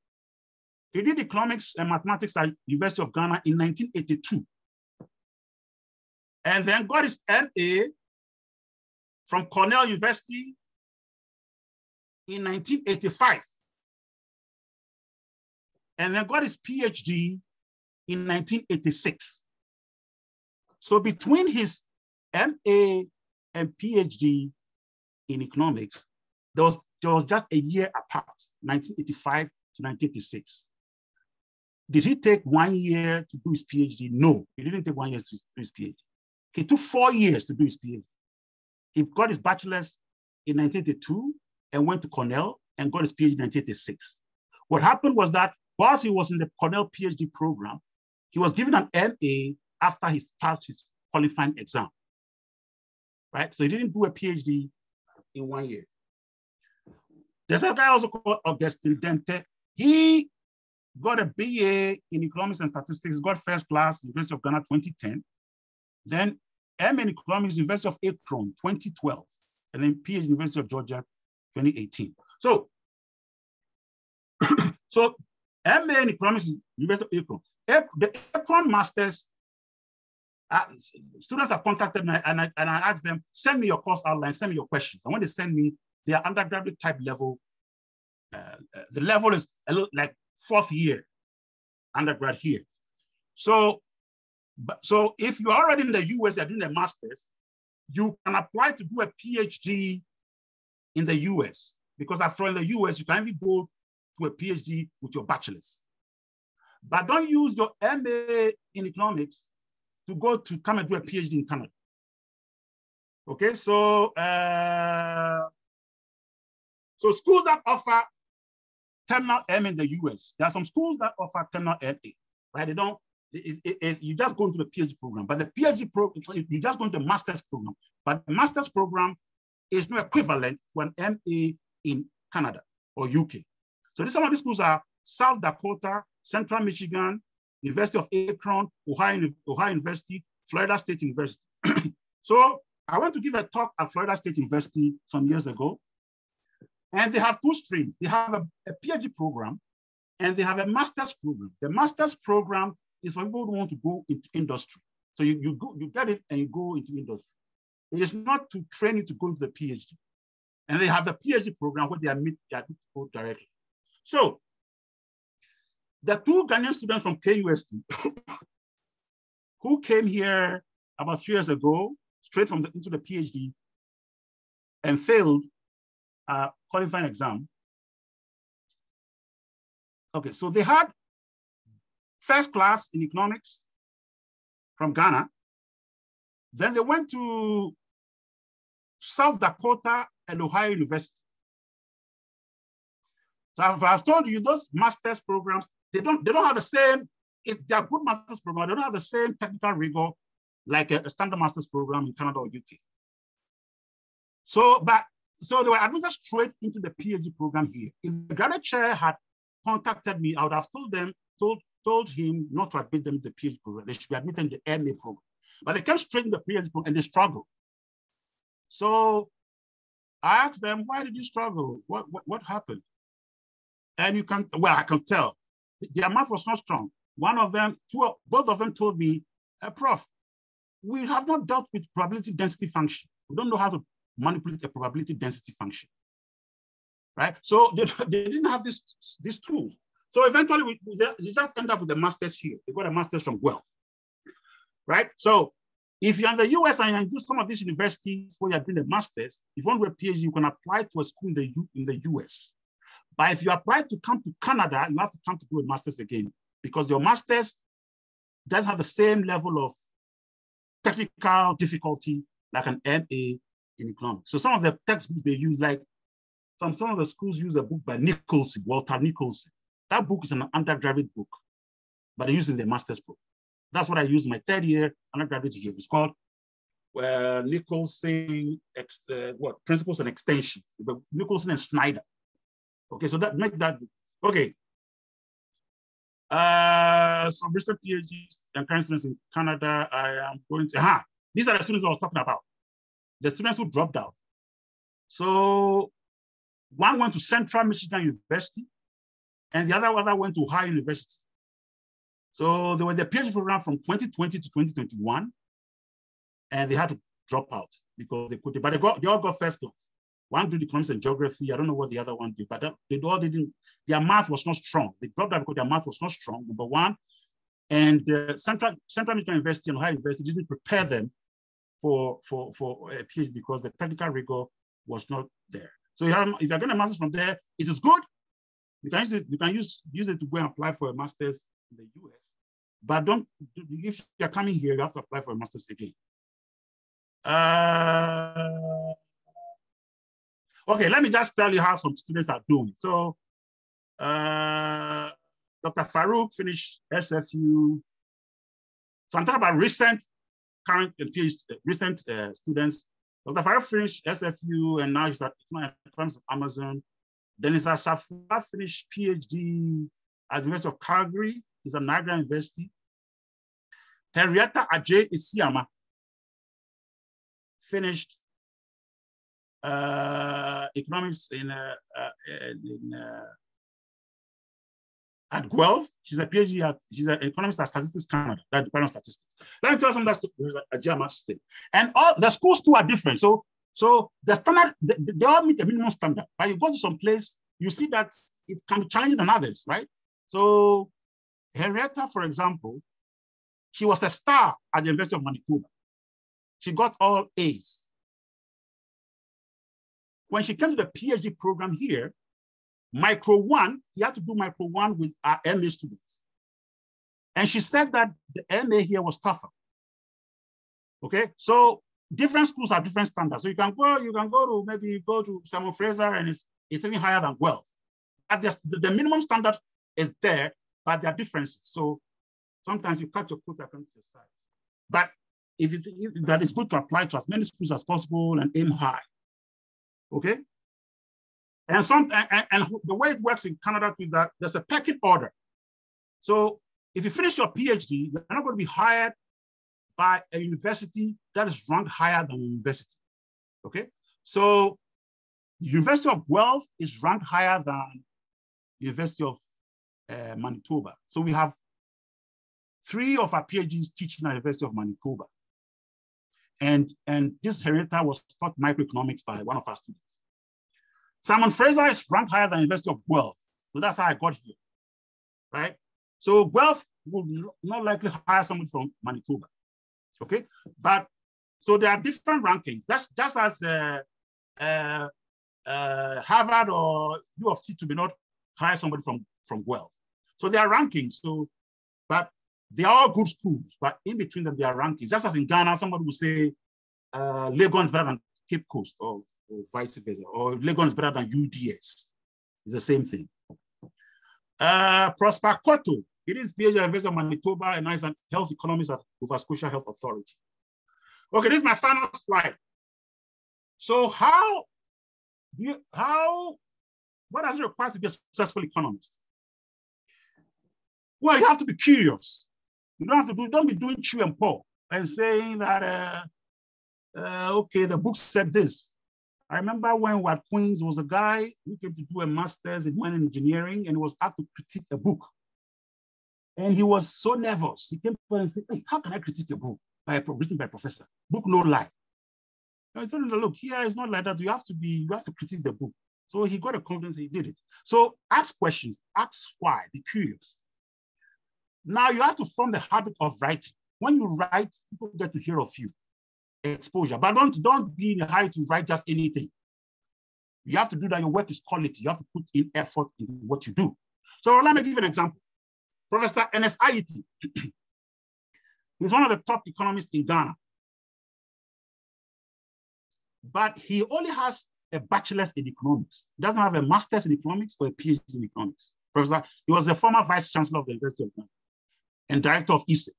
he did economics and mathematics at University of Ghana in 1982. And then got his MA from Cornell University in 1985. And then got his PhD in 1986. So between his MA and PhD in economics, there was there was just a year apart, 1985 to 1986. Did he take one year to do his PhD? No, he didn't take one year to do his PhD. He took four years to do his PhD. He got his bachelor's in 1982 and went to Cornell and got his PhD in 1986. What happened was that whilst he was in the Cornell PhD program, he was given an MA after he passed his qualifying exam. right? So he didn't do a PhD in one year. There's a guy also called Augustine Dente. He got a BA in economics and statistics, got first class, University of Ghana 2010. Then M in economics, University of Akron 2012. And then PhD, University of Georgia 2018. So, so MA in economics, University of Akron. The Akron masters, uh, students have contacted me and I, and I asked them, send me your course outline, send me your questions. And when they send me their undergraduate type level, uh, uh, the level is a little like fourth year undergrad here. So, so if you're already in the US, you're doing a master's, you can apply to do a PhD in the US because after in the US, you can even go to a PhD with your bachelor's. But don't use your MA in economics to go to come and do a PhD in Canada. Okay, so uh, so schools that offer terminal M in the US. There are some schools that offer terminal MA, right? They don't, you just go into the PhD program, but the PhD program, you just go into the master's program, but the master's program is no equivalent to an MA in Canada or UK. So some of these schools are South Dakota, Central Michigan, University of Akron, Ohio, Ohio University, Florida State University. so I went to give a talk at Florida State University some years ago, and they have two streams. They have a, a PhD program and they have a master's program. The master's program is for people want to go into industry. So you, you, go, you get it and you go into industry. It is not to train you to go into the PhD. And they have a PhD program where they admit, they admit people directly. So the two Ghanaian students from KNUST who came here about three years ago, straight from the, into the PhD and failed uh, qualifying exam. Okay, so they had first class in economics from Ghana. Then they went to South Dakota and Ohio University. So I've, told you those master's programs, they don't, they don't have the same, if they are good master's program, they don't have the same technical rigor like a, a standard master's program in Canada or UK. So, but so they were admitted straight into the PhD program here. If the graduate chair had contacted me, I would have told them, told, told him not to admit them to the PhD program. They should be admitted in the MA program. But they came straight in the PhD program and they struggled. So I asked them, why did you struggle? What, what, what happened? And you can, well, I can tell. Their math was not strong. One of them, two, both of them told me, uh, Prof, we have not dealt with probability density function. We don't know how to manipulate a probability density function, right? So they, they didn't have this, these tools. So eventually we, we, they just end up with a master's here. They got a master's from Guelph, right? So if you're in the US and you do some of these universities where you're doing a master's, if you want to do a PhD, you can apply to a school in the, U, in the US. But if you apply to come to Canada, you have to come to do a master's again because your master's does have the same level of technical difficulty like an MA in economics. So some of the textbooks they use, like some, some of the schools use a book by Nicholson, Walter Nicholson. That book is an undergraduate book, but they use in the master's book. That's what I use my third year undergraduate year. It's called uh, Nicholson, ex, uh, what, Principles and Extension, Nicholson and Snyder. Okay, so that make that, okay. Uh, some recent PhDs and current students in Canada, I am going to, huh, these are the students I was talking about the students who dropped out. So one went to Central Michigan University and the other, other went to Ohio University. So they were in the PhD program from 2020 to 2021 and they had to drop out because they couldn't, but they, got, they all got first class. One did economics and geography. I don't know what the other one did, but they all didn't, their math was not strong. They dropped out because their math was not strong, number one. And uh, Central, Central Michigan University and Ohio University didn't prepare them for, for, for a PhD because the technical rigor was not there. So you have, if you're getting a master's from there, it is good. You can use it, you can use, use it to go and apply for a master's in the US. But don't, if you're coming here, you have to apply for a master's again. Uh, okay, let me just tell you how some students are doing. So uh, Dr. Farouk finished SFU. So I'm talking about recent current and PhD, recent uh, students Dr. Farah finished SFU and now he's at Amazon. Mr. Safwa finished PhD at the University of Calgary. He's at Niagara University. Henrietta Ajay Isiama finished uh, economics in, uh, uh, in uh, at Guelph. She's a PhD at, she's an economist at Statistics Canada, that Department of Statistics. Let me tell you something that's a German. And all the schools too are different. So, so the standard, they, they all meet the minimum standard. But you go to some place, you see that it can be challenging than others, right? So Henrietta, for example, she was a star at the University of Manitoba. She got all A's. When she came to the PhD program here, micro one, he had to do micro one with our MA students. And she said that the MA here was tougher. Okay, so different schools have different standards. So you can go, you can go to maybe go to Simon Fraser and it's, it's even higher than Guelph. But the, the minimum standard is there, but there are differences. So sometimes you cut your coat according to your. But if, it, if that is good to apply to as many schools as possible and aim high. Okay, and some and, and the way it works in Canada is that there's a pecking order. So if you finish your PhD, you're not going to be hired by a university that is ranked higher than university. Okay, so University of Guelph is ranked higher than University of uh, Manitoba. So we have three of our PhDs teaching at University of Manitoba. And, and this Henrietta was taught microeconomics by one of our students. Simon Fraser is ranked higher than University of Guelph. So that's how I got here, right? So Guelph would not likely hire someone from Manitoba, okay? But so there are different rankings. That's just as uh, uh, uh, Harvard or U of T to be not hire somebody from, from Guelph. So there are rankings. So, but they are all good schools, but in between them, there are rankings. Just as in Ghana, somebody will say uh, Legon is better than Cape Coast, or or vice versa, or Legon is better than UDS. It's the same thing. Uh, Prosper Cotto, it is PhD University of Manitoba and is an health economist at Nova Scotia Health Authority. Okay, this is my final slide. So how, you, how, what does it require to be a successful economist? Well, you have to be curious. You don't have to do, don't be doing chew and pour and saying that, uh, uh, okay, the book said this. I remember when we at Queens, was a guy who came to do a master's in mining engineering and was asked to critique a book. And he was so nervous. He came and said, hey, how can I critique a book by a, written by a professor? Book no lie. I told him, look, here it's not like that. You have to be, you have to critique the book. So he got a confidence, he did it. So ask questions, ask why, be curious. Now you have to form the habit of writing. When you write, people get to hear of you exposure. But don't, don't be in a hurry to write just anything. You have to do that. Your work is quality. You have to put in effort in what you do. So let me give an example. Professor Ernest Aryeetey. He's one of the top economists in Ghana. But he only has a bachelor's in economics. He doesn't have a master's in economics or a PhD in economics. Professor, he was the former vice chancellor of the University of Ghana and director of ISSER.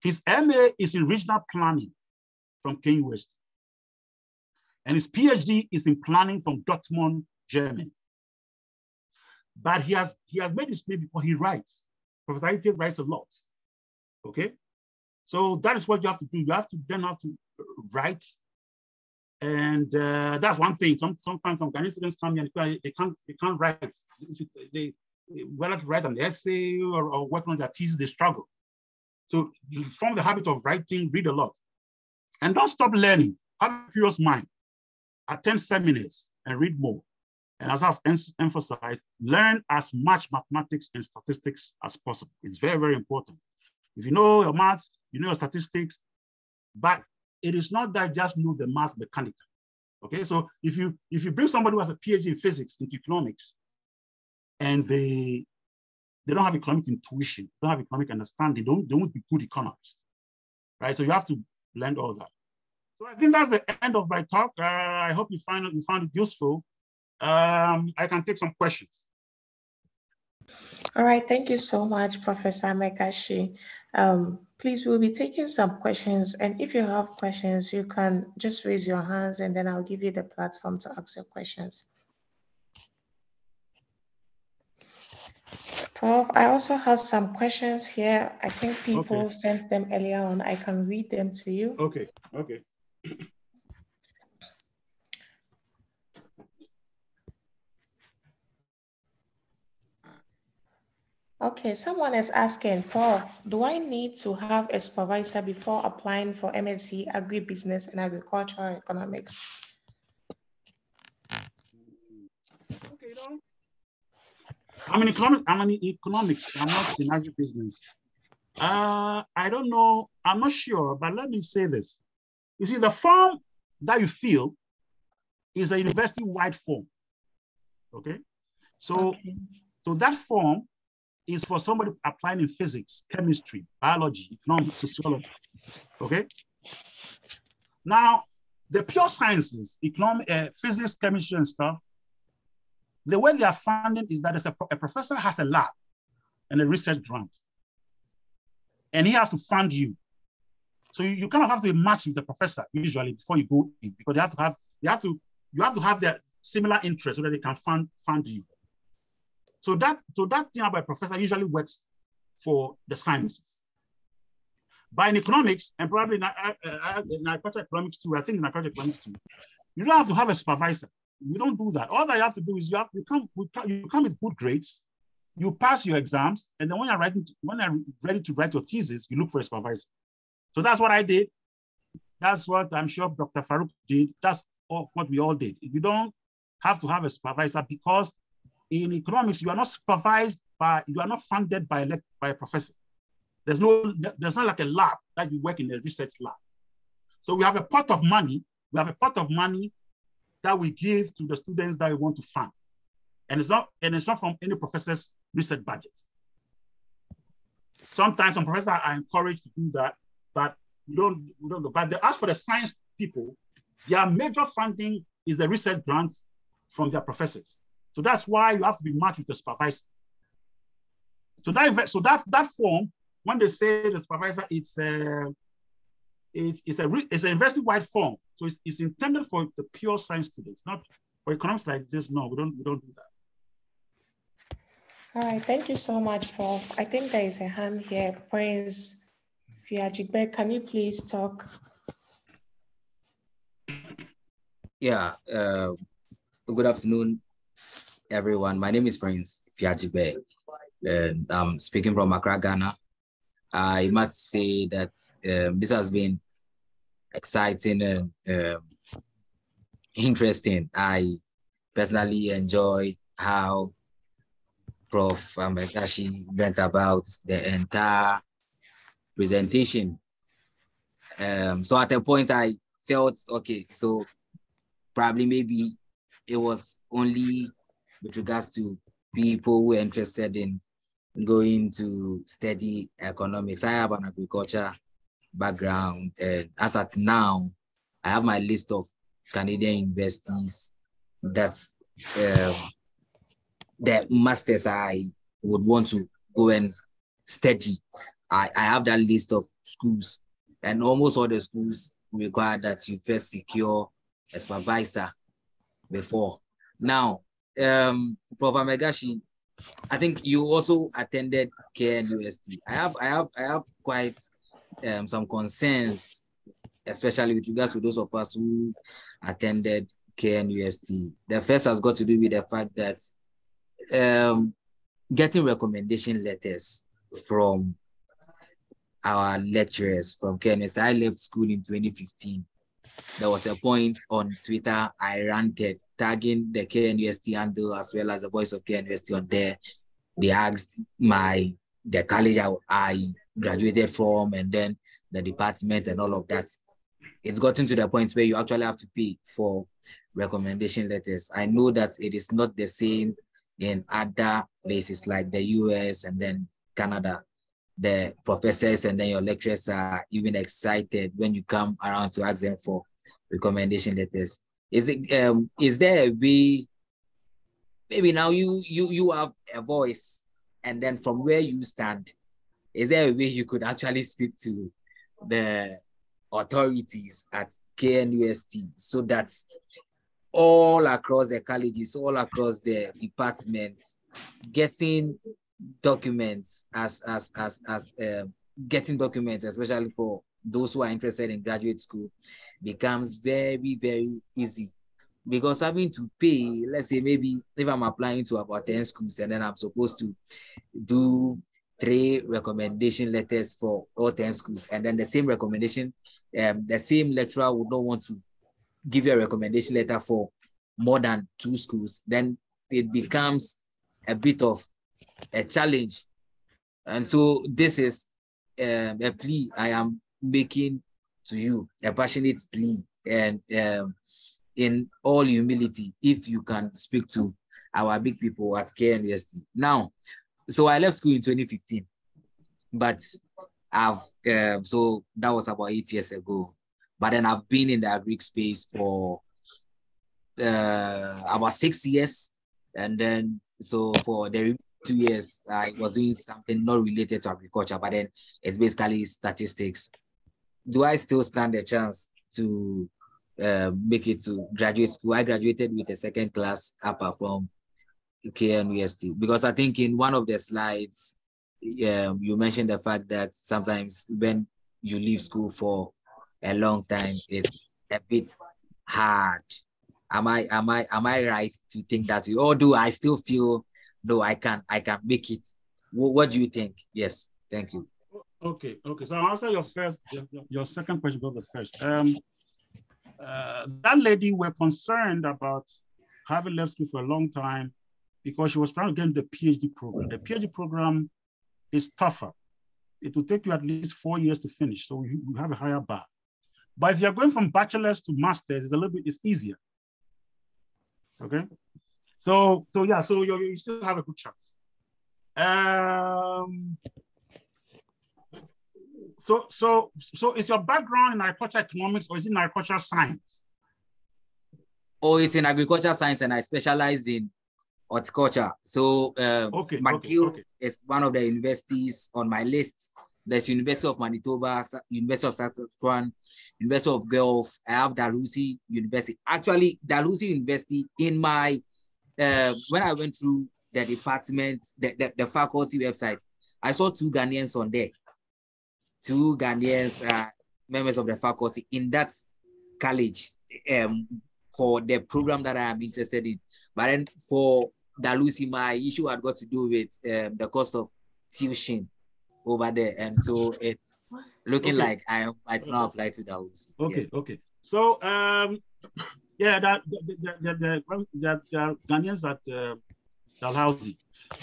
His MA is in regional planning from KNUST. And his PhD is in planning from Dortmund, Germany. But he has, he has made his name before he writes. Professor Aryeetey writes a lot, okay? So that is what you have to do. You have to learn how to write. And uh, that's one thing. Some, sometimes some Ghanaian students come and they can't, they can't write. They, whether to write an essay or, or work on their thesis, they struggle. So form the habit of writing, read a lot. And don't stop learning. Have a curious mind. Attend seminars and read more. And as I've emphasized, learn as much mathematics and statistics as possible. It's very, very important. If you know your maths, you know your statistics, but it is not that just know the maths mechanically. Okay, so if you if you bring somebody who has a PhD in physics into economics, and they they don't have economic intuition, don't have economic understanding, they don't, they won't be good economists, right? So you have to learn all that. So I think that's the end of my talk. Uh, I hope you find you found it useful. Um, I can take some questions. All right, thank you so much, Professor Amegashie. Um, please, we'll be taking some questions. And if you have questions, you can just raise your hands and then I'll give you the platform to ask your questions. Prof, I also have some questions here. I think people okay. sent them earlier on. I can read them to you. Okay, okay. Okay, someone is asking, Paul, do I need to have a supervisor before applying for MSc Agribusiness and Agricultural Economics? Okay, don't. I'm in economics. I'm in economics. I'm not in agribusiness. Uh, I don't know. I'm not sure, but let me say this. You see, the form that you fill is a university-wide form. Okay, so okay. so that form is for somebody applying in physics, chemistry, biology, economics, sociology. Okay. Now, the pure sciences, economic, uh, physics, chemistry, and stuff, the way they are funding is that a, a professor has a lab and a research grant, and he has to fund you. So you, you kind of have to match with the professor usually before you go in because they have to have you have to you have to have their similar interest so that they can fund fund you. So that, so that nearby professor usually works for the sciences. But in economics, and probably in, uh, uh, in economics too, I think in agricultural economics too, you don't have to have a supervisor. You don't do that. All that you have to do is you have to come, you come with good grades, you pass your exams, and then when you're writing, when you're ready to write your thesis, you look for a supervisor. So that's what I did. That's what I'm sure Dr. Farouk did. That's all, what we all did. You don't have to have a supervisor because in economics, you are not supervised by, you are not funded by, by a professor. There's no, there's not like a lab that you work in a research lab. So we have a pot of money, we have a pot of money that we give to the students that we want to fund. And it's not, and it's not from any professor's research budget. Sometimes some professors are encouraged to do that, but we don't, we don't know. But the, as for the science people, their major funding is the research grants from their professors. So that's why you have to be matched with the supervisor. So that so that that form, when they say the supervisor, it's a it's, it's a it's an university-wide form. So it's, it's intended for the pure science students, not for economics like this. No, we don't we don't do that. All right, thank you so much, Prof. I think there is a hand here. Prince Fiajigbe, can you please talk? Yeah, uh, good afternoon, everyone. My name is Prince Fiajibe, and I'm speaking from Accra, Ghana. I must say that um, this has been exciting and um, interesting. I personally enjoy how Prof. Amegashie went about the entire presentation. Um, so at a point I felt, okay, so probably maybe it was only with regards to people who are interested in going to study economics. I have an agriculture background, and as at now, I have my list of Canadian universities that um, the masters I would want to go and study. I, I have that list of schools, and almost all the schools require that you first secure a supervisor before. Now, um, Prof. Amegashie, I think you also attended KNUST. I have, I have, I have quite um, some concerns, especially with regards to those of us who attended KNUST. The first has got to do with the fact that um, getting recommendation letters from our lecturers from KNUST. I left school in 2015. There was a point on Twitter I ranted tagging the KNUST handle as well as the voice of KNUST on there. They asked my the college I, I graduated from and then the department and all of that. It's gotten to the point where you actually have to pay for recommendation letters. I know that it is not the same in other places like the US and then Canada. The professors and then your lecturers are even excited when you come around to ask them for recommendation letters. Is it um is there a way maybe now you you you have a voice And then from where you stand, is there a way you could actually speak to the authorities at KNUST so that all across the colleges, all across the departments, getting documents as as as as um, getting documents, especially for those who are interested in graduate school, becomes very very easy because having to pay, let's say maybe if I'm applying to about 10 schools and then I'm supposed to do three recommendation letters for all 10 schools, and then the same recommendation, um, the same lecturer would not want to give you a recommendation letter for more than two schools, then it becomes a bit of a challenge. And so this is um, a plea I am making to you, a passionate plea. And um, in all humility, if you can speak to our big people at KNUST. Now, so I left school in 2015, but I've, um, so that was about eight years ago. But then I've been in the agri space for uh, about six years. And then, so for the two years, I was doing something not related to agriculture, but then it's basically statistics. Do I still stand a chance to uh, make it to graduate school? I graduated with a second class upper from KNUST because I think in one of the slides, um, you mentioned the fact that sometimes when you leave school for a long time, it's a bit hard. Am I am I am I right to think that? Or do I still feel no, I can I can make it? What, what do you think? Yes, thank you. Okay, okay. So I'll answer your first your, second question about the first. Um uh, that lady were concerned about having left school for a long time because she was trying to get into the PhD program. The PhD program is tougher. It will take you at least four years to finish, so you, you have a higher bar. But if you're going from bachelor's to master's, it's a little bit it's easier. Okay, so so yeah, so you, you still have a good chance. Um, so, so, so is your background in agriculture economics or is it in agricultural science? Oh, it's in agricultural science and I specialized in horticulture. So um, okay, McGill okay, okay. is one of the universities on my list. There's University of Manitoba, University of Saskatchewan, University of Guelph. I have Dalhousie University. Actually, Dalhousie University in my, uh, when I went through the department, the, the, the faculty website, I saw two Ghanaians on there two Ghanaians, uh, members of the faculty in that college um, for the program that I am interested in. But then for Dalhousie, my issue had got to do with um, the cost of tuition over there. And so it's looking okay. like I might not apply to Dalhousie. Okay, yeah. okay. So, um, yeah, that the, the, the, the, the Ghanaians at uh, Dalhousie.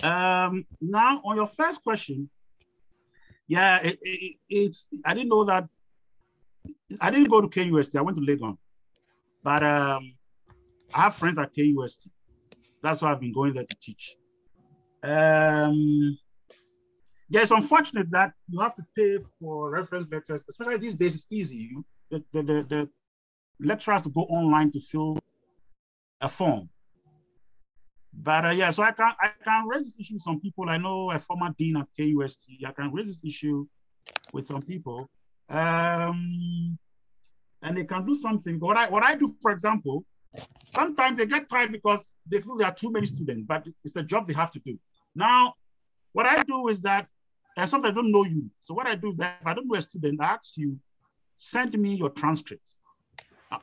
Um, now, on your first question, yeah, it, it, it's. I didn't know that. I didn't go to KNUST. I went to Legon, but um, I have friends at KNUST. That's why I've been going there to teach. Um, yeah, it's unfortunate that you have to pay for reference letters, especially these days. It's easy. The, the, the, the has to go online to fill a form. But uh, yeah, so I can I can raise this issue with some people. I know a former dean at KNUST. I can raise this issue with some people, um, and they can do something. But what I what I do, for example, sometimes they get tired because they feel there are too many students, but it's a job they have to do. Now, what I do is that, and sometimes I don't know you. So what I do is that if I don't know a student, I ask you, send me your transcript,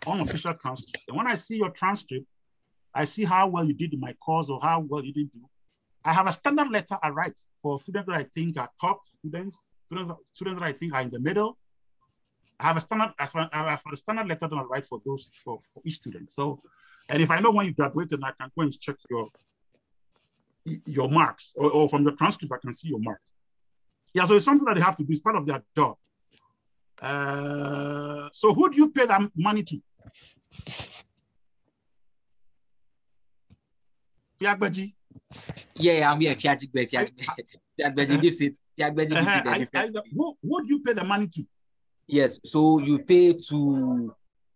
unofficial transcript. And when I see your transcript, I see how well you did in my course or how well you didn't do. I have a standard letter I write for students that I think are top students, students, students that I think are in the middle. I have a standard as well, I have a standard letter that I write for those for, for each student. So, and if I know when you graduated, I can go and check your your marks or, or from your transcript, I can see your marks. Yeah, so it's something that they have to do. It's part of their job. Uh, so who do you pay that money to? Fiagbeji. Yeah, I'm here. Fiagbeji. Fiagbeji gives it. Fiagbeji gives it. I, I, who, who do you pay the money to? Yes, so you pay to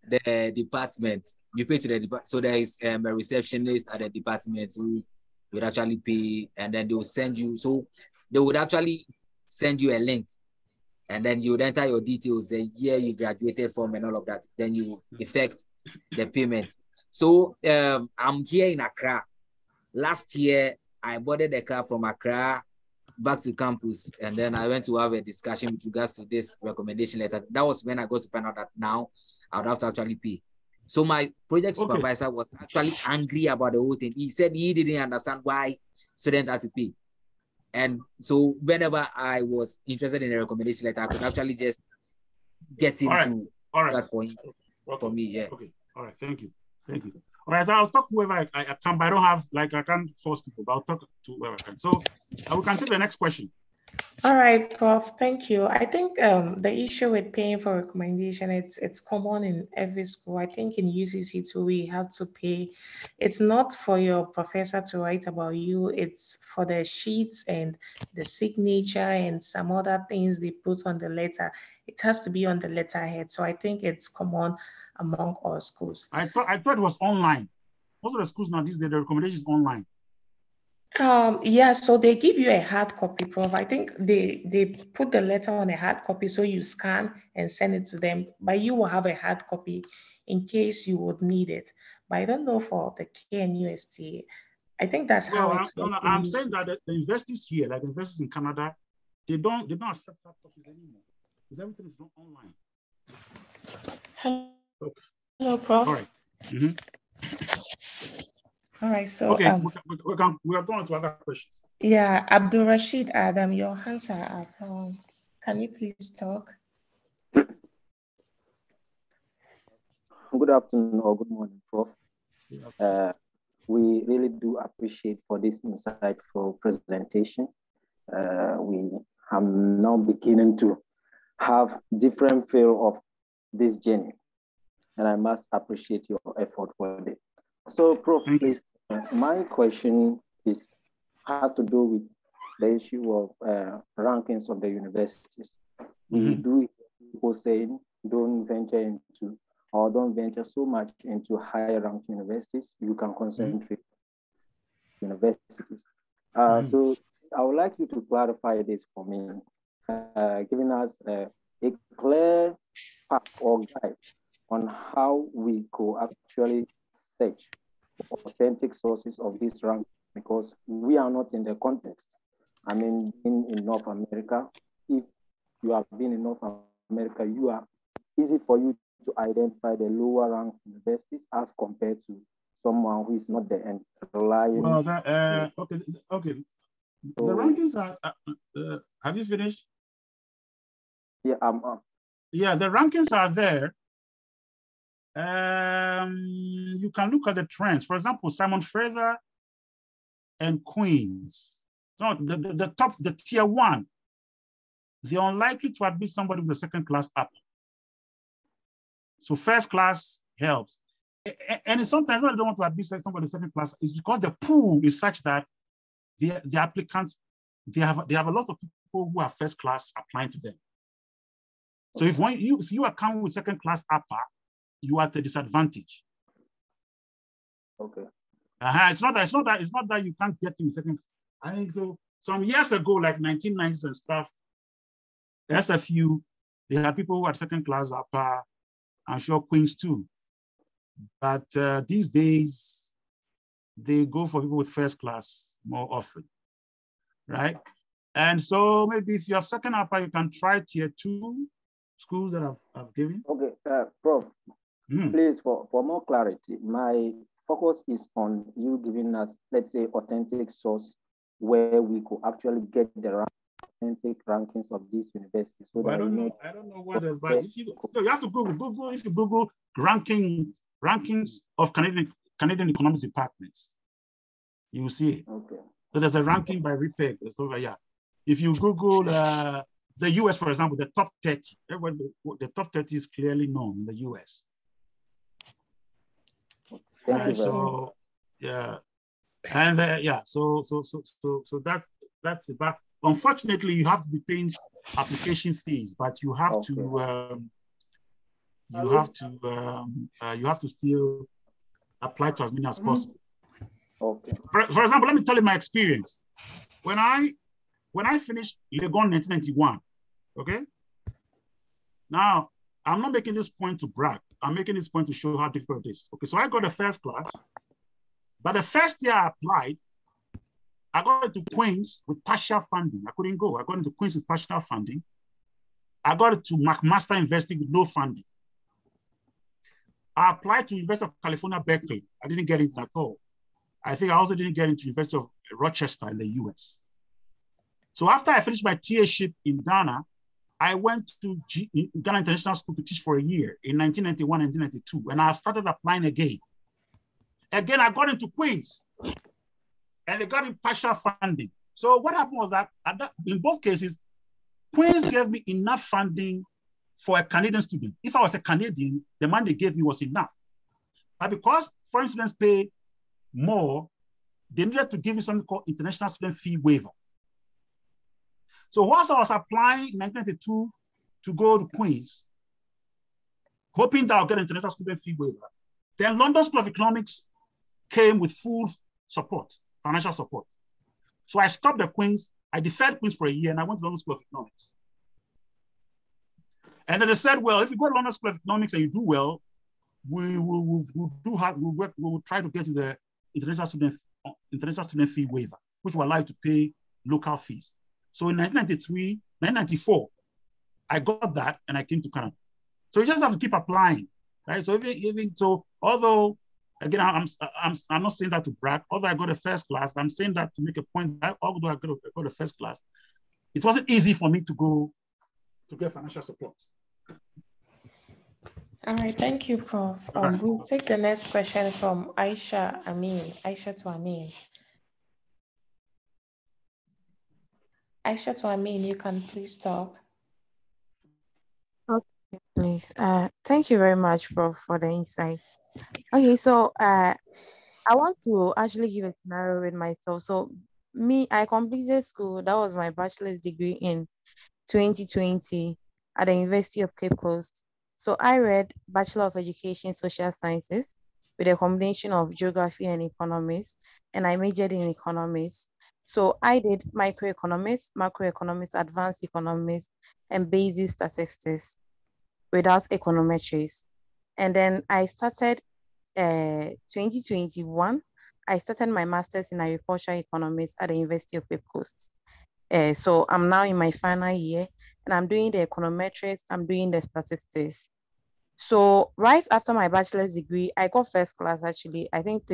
the department. You pay to the department. So there is um, a receptionist at the department who would actually pay, and then they will send you. So they would actually send you a link, and then you would enter your details, the year you graduated from, and all of that. Then you effect the payment. So um, I'm here in Accra. Last year, I boarded a car from Accra back to campus, and then I went to have a discussion with regards to this recommendation letter. That was when I got to find out that now I would have to actually pay. So my project okay. supervisor was actually angry about the whole thing. He said he didn't understand why students had to pay. And so whenever I was interested in a recommendation letter, I could actually just get into All right. All right. that for him, Okay. for me. Yeah. Okay. All right. Thank you. Thank you. All right. So I'll talk whoever I, I, can, but I don't have, like, I can't force people, but I'll talk to whoever I can. So uh, we can take the next question. All right, Prof. Thank you. I think um, the issue with paying for recommendation it's it's common in every school. I think in UCC too we have to pay. It's not for your professor to write about you. It's for the sheets and the signature and some other things they put on the letter. It has to be on the letterhead. So I think it's common among all schools. I thought I thought it was online. Most of the schools now these days the recommendation is online. Um, yeah, so they give you a hard copy, Prof. I think they they put the letter on a hard copy so you scan and send it to them, but you will have a hard copy in case you would need it. But I don't know for the KNUST. I think that's how Well, it's I, no, no, I'm saying that the, the universities here, like the universities in Canada, they don't they don't accept hard copies anymore. Because everything is done online. Hello, Hello, Prof. All right. Mhm. All right, so Okay, um, we, can, we, we, can, we are going to other questions. yeah, Abdul Rashid Adam, your hands are up. Um, can you please talk? Good afternoon or good morning, Prof. Uh, we really do appreciate for this insightful presentation. Uh, we are now beginning to have different feel of this journey, and I must appreciate your effort for it. So, Prof, Thank please, uh, my question is has to do with the issue of uh, rankings of the universities. We Mhm. do hear people saying don't venture into or don't venture so much into higher ranked universities. You can concentrate universities. Uh, Mhm. So I would like you to clarify this for me, uh, giving us uh, a clear path or guide on how we could actually search for authentic sources of this rank because we are not in the context. I mean, in, in North America, if you have been in North America, you are easy for you to identify the lower rank universities as compared to someone who is not the and relying. Well, that, uh, okay, okay. The rankings are, uh, uh, have you finished? yeah, um, uh, Yeah, the rankings are there. Um, you can look at the trends. For example, Simon Fraser and Queens. So the, the, the top, the tier one, they're unlikely to admit somebody with a second class up. So first class helps. And sometimes when they don't want to admit somebody second class, is because the pool is such that the, the applicants, they have, they have a lot of people who are first class applying to them. So if one you if you are coming with second class upper, you are at a disadvantage. okay. Uh-huh. It's not that it's not that it's not that you can't get in second. I think so. Some years ago, like 1990s and stuff, there's a few. They had people who had second class upper. I'm sure Queens too. But uh, these days, they go for people with first class more often, right? And so maybe if you have second upper, you can try tier two schools that I've, I've given. Okay, uh, Prof, Mhm. please, for, for more clarity, my focus is on you giving us, let's say, authentic source where we could actually get the rank, authentic rankings of these universities. So Well, I don't know know. I don't know what else, but if you, you have to Google, Google, if you Google ranking, rankings of Canadian, Canadian economic departments, you will see it. Okay. So there's a ranking by RePEc, it's over here. If you Google uh, the US, for example, the top 30, everybody, the top 30 is clearly known in the US. Thank Right, you so, yeah. And uh, yeah, so, so, so, so, so that's, that's it. But unfortunately, you have to be paying application fees, but you have to, um, you have to, um, uh, you have to still apply to as many as possible. Okay. For, for example, let me tell you my experience. When I when I finished Legon 1991, okay? Now, I'm not making this point to brag. I'm making this point to show how difficult it is. Okay, so I got a first class, but the first year I applied, I got into Queens with partial funding. I couldn't go. I got into Queens with partial funding. I got to McMaster University with no funding. I applied to University of California, Berkeley. I didn't get into at all. I think I also didn't get into University of Rochester in the US. So after I finished my TA-ship in Ghana, I went to G Ghana International School to teach for a year in 1991, 1992, and I started applying again. Again, I got into Queens, and they got in partial funding. So what happened was that, that in both cases, Queens gave me enough funding for a Canadian student. If I was a Canadian, the money they gave me was enough. But because foreign students pay more, they needed to give me something called international student fee waiver. So whilst I was applying in 1992 to go to Queens, hoping that I'll get an international student fee waiver, then London School of Economics came with full support, financial support. So I stopped the Queens, I deferred Queens for a year, and I went to London School of Economics. And then they said, well, if you go to London School of Economics and you do well, we will we'll, we'll do have, we'll, work, we'll try to get you the international student, international student fee waiver, which will allow you to pay local fees. So in 1993, 1994, I got that and I came to Canada. So you just have to keep applying, right? So even, even so, although again, I'm, I'm, I'm not saying that to brag, although I got a first class, I'm saying that to make a point that although I got a, got a first class, it wasn't easy for me to go to get financial support. All right, thank you, Prof. Um, we'll take the next question from Aisha Amin. Aisha to Amin. Aisha to Amin, you can please talk. Okay, please. Uh, thank you very much, Prof, for the insights. Okay, so uh, I want to actually give a scenario with myself. So me, I completed school. That was my bachelor's degree in 2020 at the University of Cape Coast. So I read Bachelor of Education Social Sciences with a combination of geography and economics, and I majored in economics. So I did microeconomics, macroeconomics, advanced economics, and basic statistics without econometrics. And then I started uh, 2021, I started my master's in agricultural economics at the University of Cape Coast. Uh, so I'm now in my final year and I'm doing the econometrics, I'm doing the statistics. So right after my bachelor's degree, I got first class actually, I think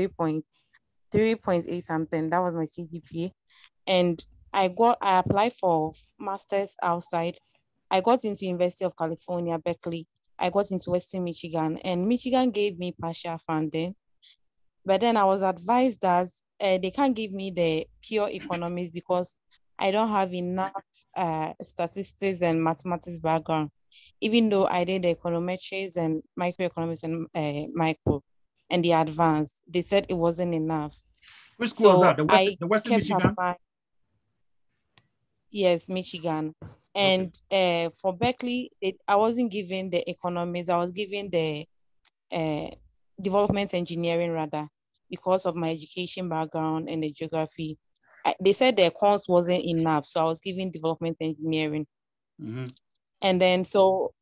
3.3.8 something, that was my CGPA. And I got, I applied for master's outside. I got into University of California, Berkeley. I got into Western Michigan and Michigan gave me partial funding. But then I was advised that uh, they can't give me the pure economics because I don't have enough uh, statistics and mathematics background, even though I did the econometrics and microeconomics and uh, micro and the advance. They said it wasn't enough. Which school so was that? The, West, the Western Michigan? Yes, Michigan. And okay. uh, for Berkeley, it, I wasn't given the economics. I was given the uh, development engineering rather because of my education background and the geography they said the course wasn't enough, so I was given development engineering. Mm-hmm. And then so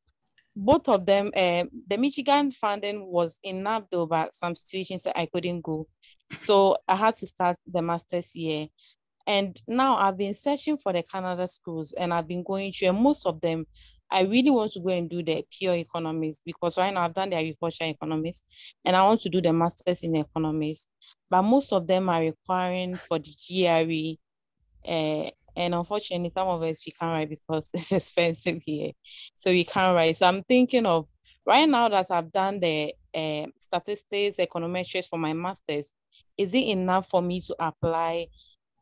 both of them, uh, the Michigan funding was enough though, but some situations I couldn't go. So I had to start the master's year. And now I've been searching for the Canada schools and I've been going through, and most of them I really want to go and do the pure economics because right now I've done the agriculture economics and I want to do the masters in economics. But most of them are requiring for the GRE. Uh, and unfortunately, some of us we can't write because it's expensive here. So we can't write. So I'm thinking of right now that I've done the uh, statistics, econometrics for my masters, is it enough for me to apply?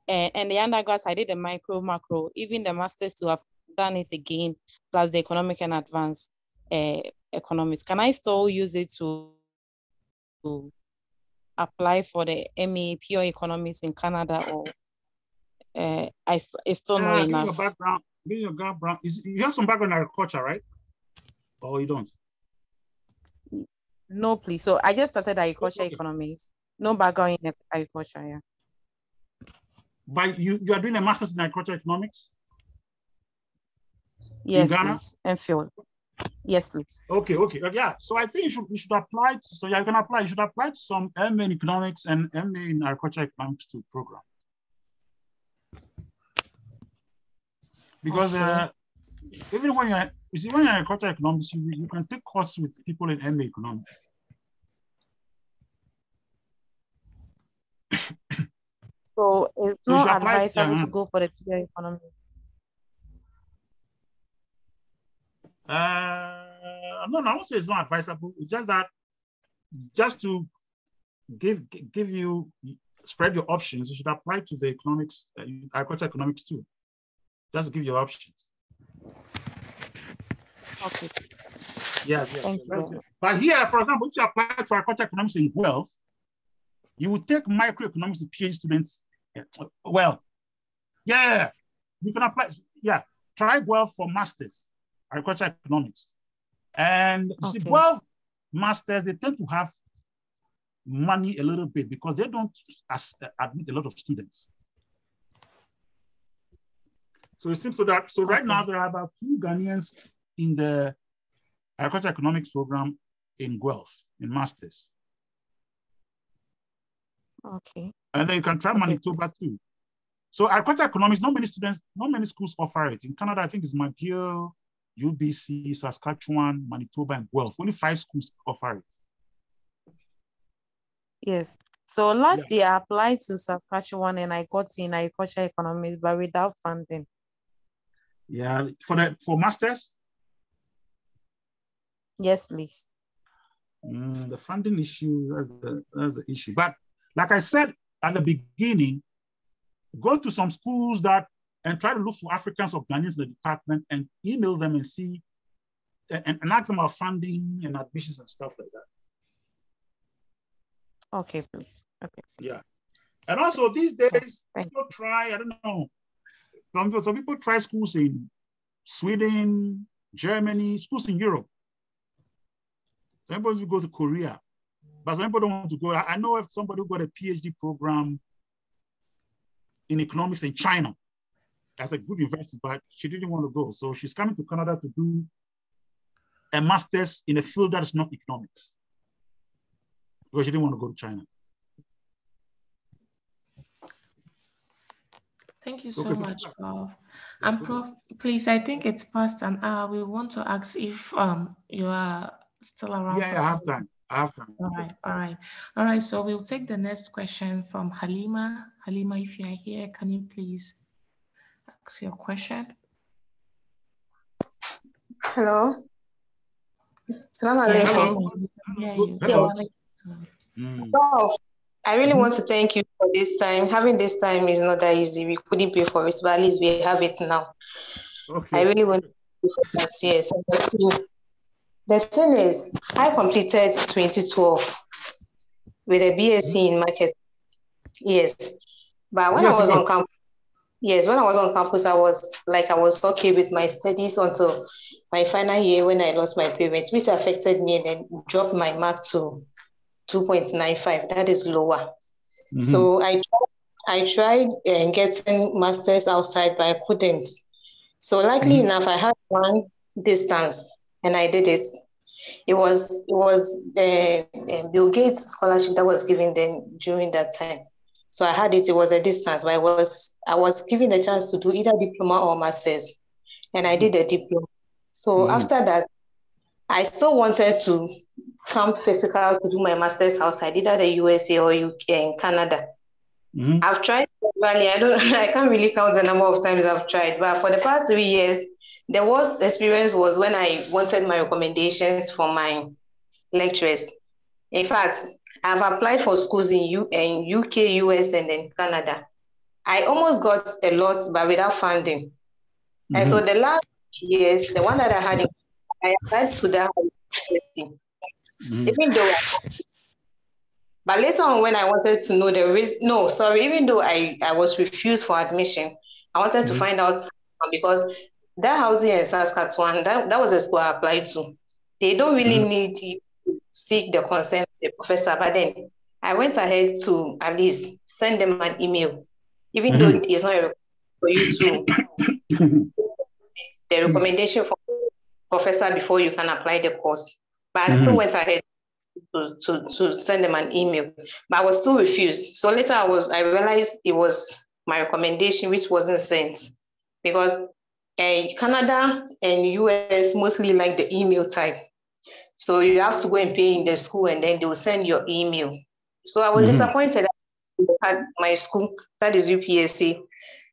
Uh, and the undergrads, I did the micro, macro, even the masters to have done it again, plus the economic and advanced uh, economics. Can I still use it to, to apply for the MA pure economics in Canada or uh, I, it's still not uh, enough? Your background, your background, is, you have some background in agriculture, right? Or you don't? No, please. So I just started agriculture okay. economics. no background in agriculture, yeah. But you, you are doing a master's in agriculture economics? Yes, in please. And field. Yes, please. Okay, okay, yeah. So I think you should you should apply. To, so yeah, you can apply. You should apply to some MA in economics and MA in agriculture economics to program. Because okay. uh, even when you're you see when you're in agricultural economics, you, you can take courses with people in MA economics. so it's so not advisable to go for the PA economics. Uh, no, no, I won't say it's not advisable. It's just that, just to give give you spread your options, you should apply to the economics, uh, agriculture economics too. Just to give you options. Okay. Yes, yes. Thank you. But here, for example, if you apply to agriculture economics in Guelph, you would take microeconomics to PhD students. Eh, well, yeah, you can apply. Yeah, try Guelph for masters agricultural economics. And you okay. see, well, masters, they tend to have money a little bit because they don't as, eh, admit a lot of students. So it seems so that, so right now there are about two Ghanaians in the agricultural economics program in Guelph, in masters. Okay. And then you can try okay. Manitoba too. So agricultural economics, not many students, not many schools offer it. In Canada, I think it's McGill, UBC, Saskatchewan, Manitoba, and Guelph. Only five schools offer it. Yes. So last yeah. year I applied to Saskatchewan and I got in agriculture economics, but without funding. Yeah, for the for masters. Yes, please. Mm, the funding issue that's the that's the issue. But like I said at the beginning, go to some schools that and try to look for Africans or Ghanaians in the department and email them and see and, and ask them about funding and admissions and stuff like that. Okay, please. Okay. Please. Yeah. And also these days, people try, I don't know, some people, some people try schools in Sweden, Germany, schools in Europe. Some people go to Korea, but some people don't want to go. I know if somebody who got a PhD program in economics in China, That's a good university, but she didn't want to go. So she's coming to Canada to do a master's in a field that is not economics because she didn't want to go to China. Thank you so okay. much, Prof. And Prof, please, I think it's past an hour. We want to ask if um you are still around. Yeah, I have time. I have time. All right, all right. All right, so we'll take the next question from Halima. Halima, if you are here, can you please ask your question. Hello. Salam alaikum. Hello. Mm. Oh, I really want to thank you for this time. Having this time is not that easy. We couldn't pay for it, but at least we have it now. Okay. I really want to for that. Yes. The thing is, I completed 2012 with a BSc in market. Yes. But when yes, I was on campus, Yes, when I was on campus, I was like I was okay with my studies until my final year when I lost my parents, which affected me and then dropped my mark to 2.95. That is lower. Mm-hmm. So I I tried uh, getting masters outside, but I couldn't. So luckily mm-hmm. enough, I had one distance and I did it. It was it was the uh, Bill Gates scholarship that was given then during that time. So I had it, it was a distance, but I was I was given a chance to do either diploma or master's. And I did a diploma. So mm. after that, I still wanted to come physical to do my master's outside, either the USA or UK in Canada. Mm. I've tried really, I don't I can't really count the number of times I've tried, but for the past three years, the worst experience was when I wanted my recommendations for my lecturers. In fact, I've applied for schools in, U- in UK, US, and then Canada. I almost got a lot, but without funding. Mm-hmm. And so mm-hmm. the last years, the one that I had, I applied to that mm-hmm. even though, I, but later on when I wanted to know the reason, no, sorry, even though I, I was refused for admission, I wanted mm-hmm. to find out because that housing in Saskatchewan, that, that was a school I applied to. They don't really mm-hmm. need to seek the consent of the professor, but then I went ahead to at least send them an email, even mm-hmm. though it's not for you to the recommendation for professor before you can apply the course. But I mm-hmm. still went ahead to, to, to send them an email, but I was still refused. So later I was I realized it was my recommendation which wasn't sent because uh, Canada and US mostly like the email type. So you have to go and pay in the school and then they will send your email. So I was mm-hmm. disappointed at my school, that is UPSC.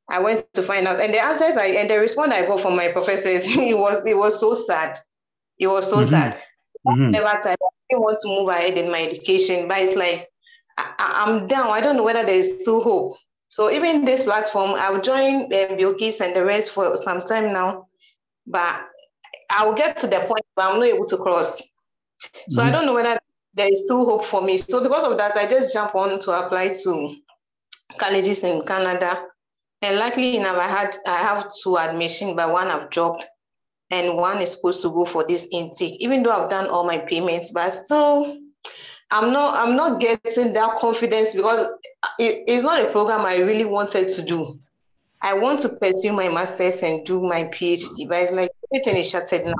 I went to find out, and the answers I and the response I got from my professors, it was it was so sad. It was so mm-hmm. sad. Mm-hmm. Never time I want to move ahead in my education, but it's like I, am down. I don't know whether there's still hope. So even this platform, I've joined um, Biokis and the rest for some time now, but I'll get to the point, where I'm not able to cross. So mm-hmm. I don't know whether there is still hope for me. So because of that, I just jump on to apply to colleges in Canada. And luckily enough, I had I have two admission, but one I've dropped, and one is supposed to go for this intake. Even though I've done all my payments, but still, I'm not I'm not getting that confidence because it, it's not a program I really wanted to do. I want to pursue my master's and do my PhD, but it's like everything is shattered now.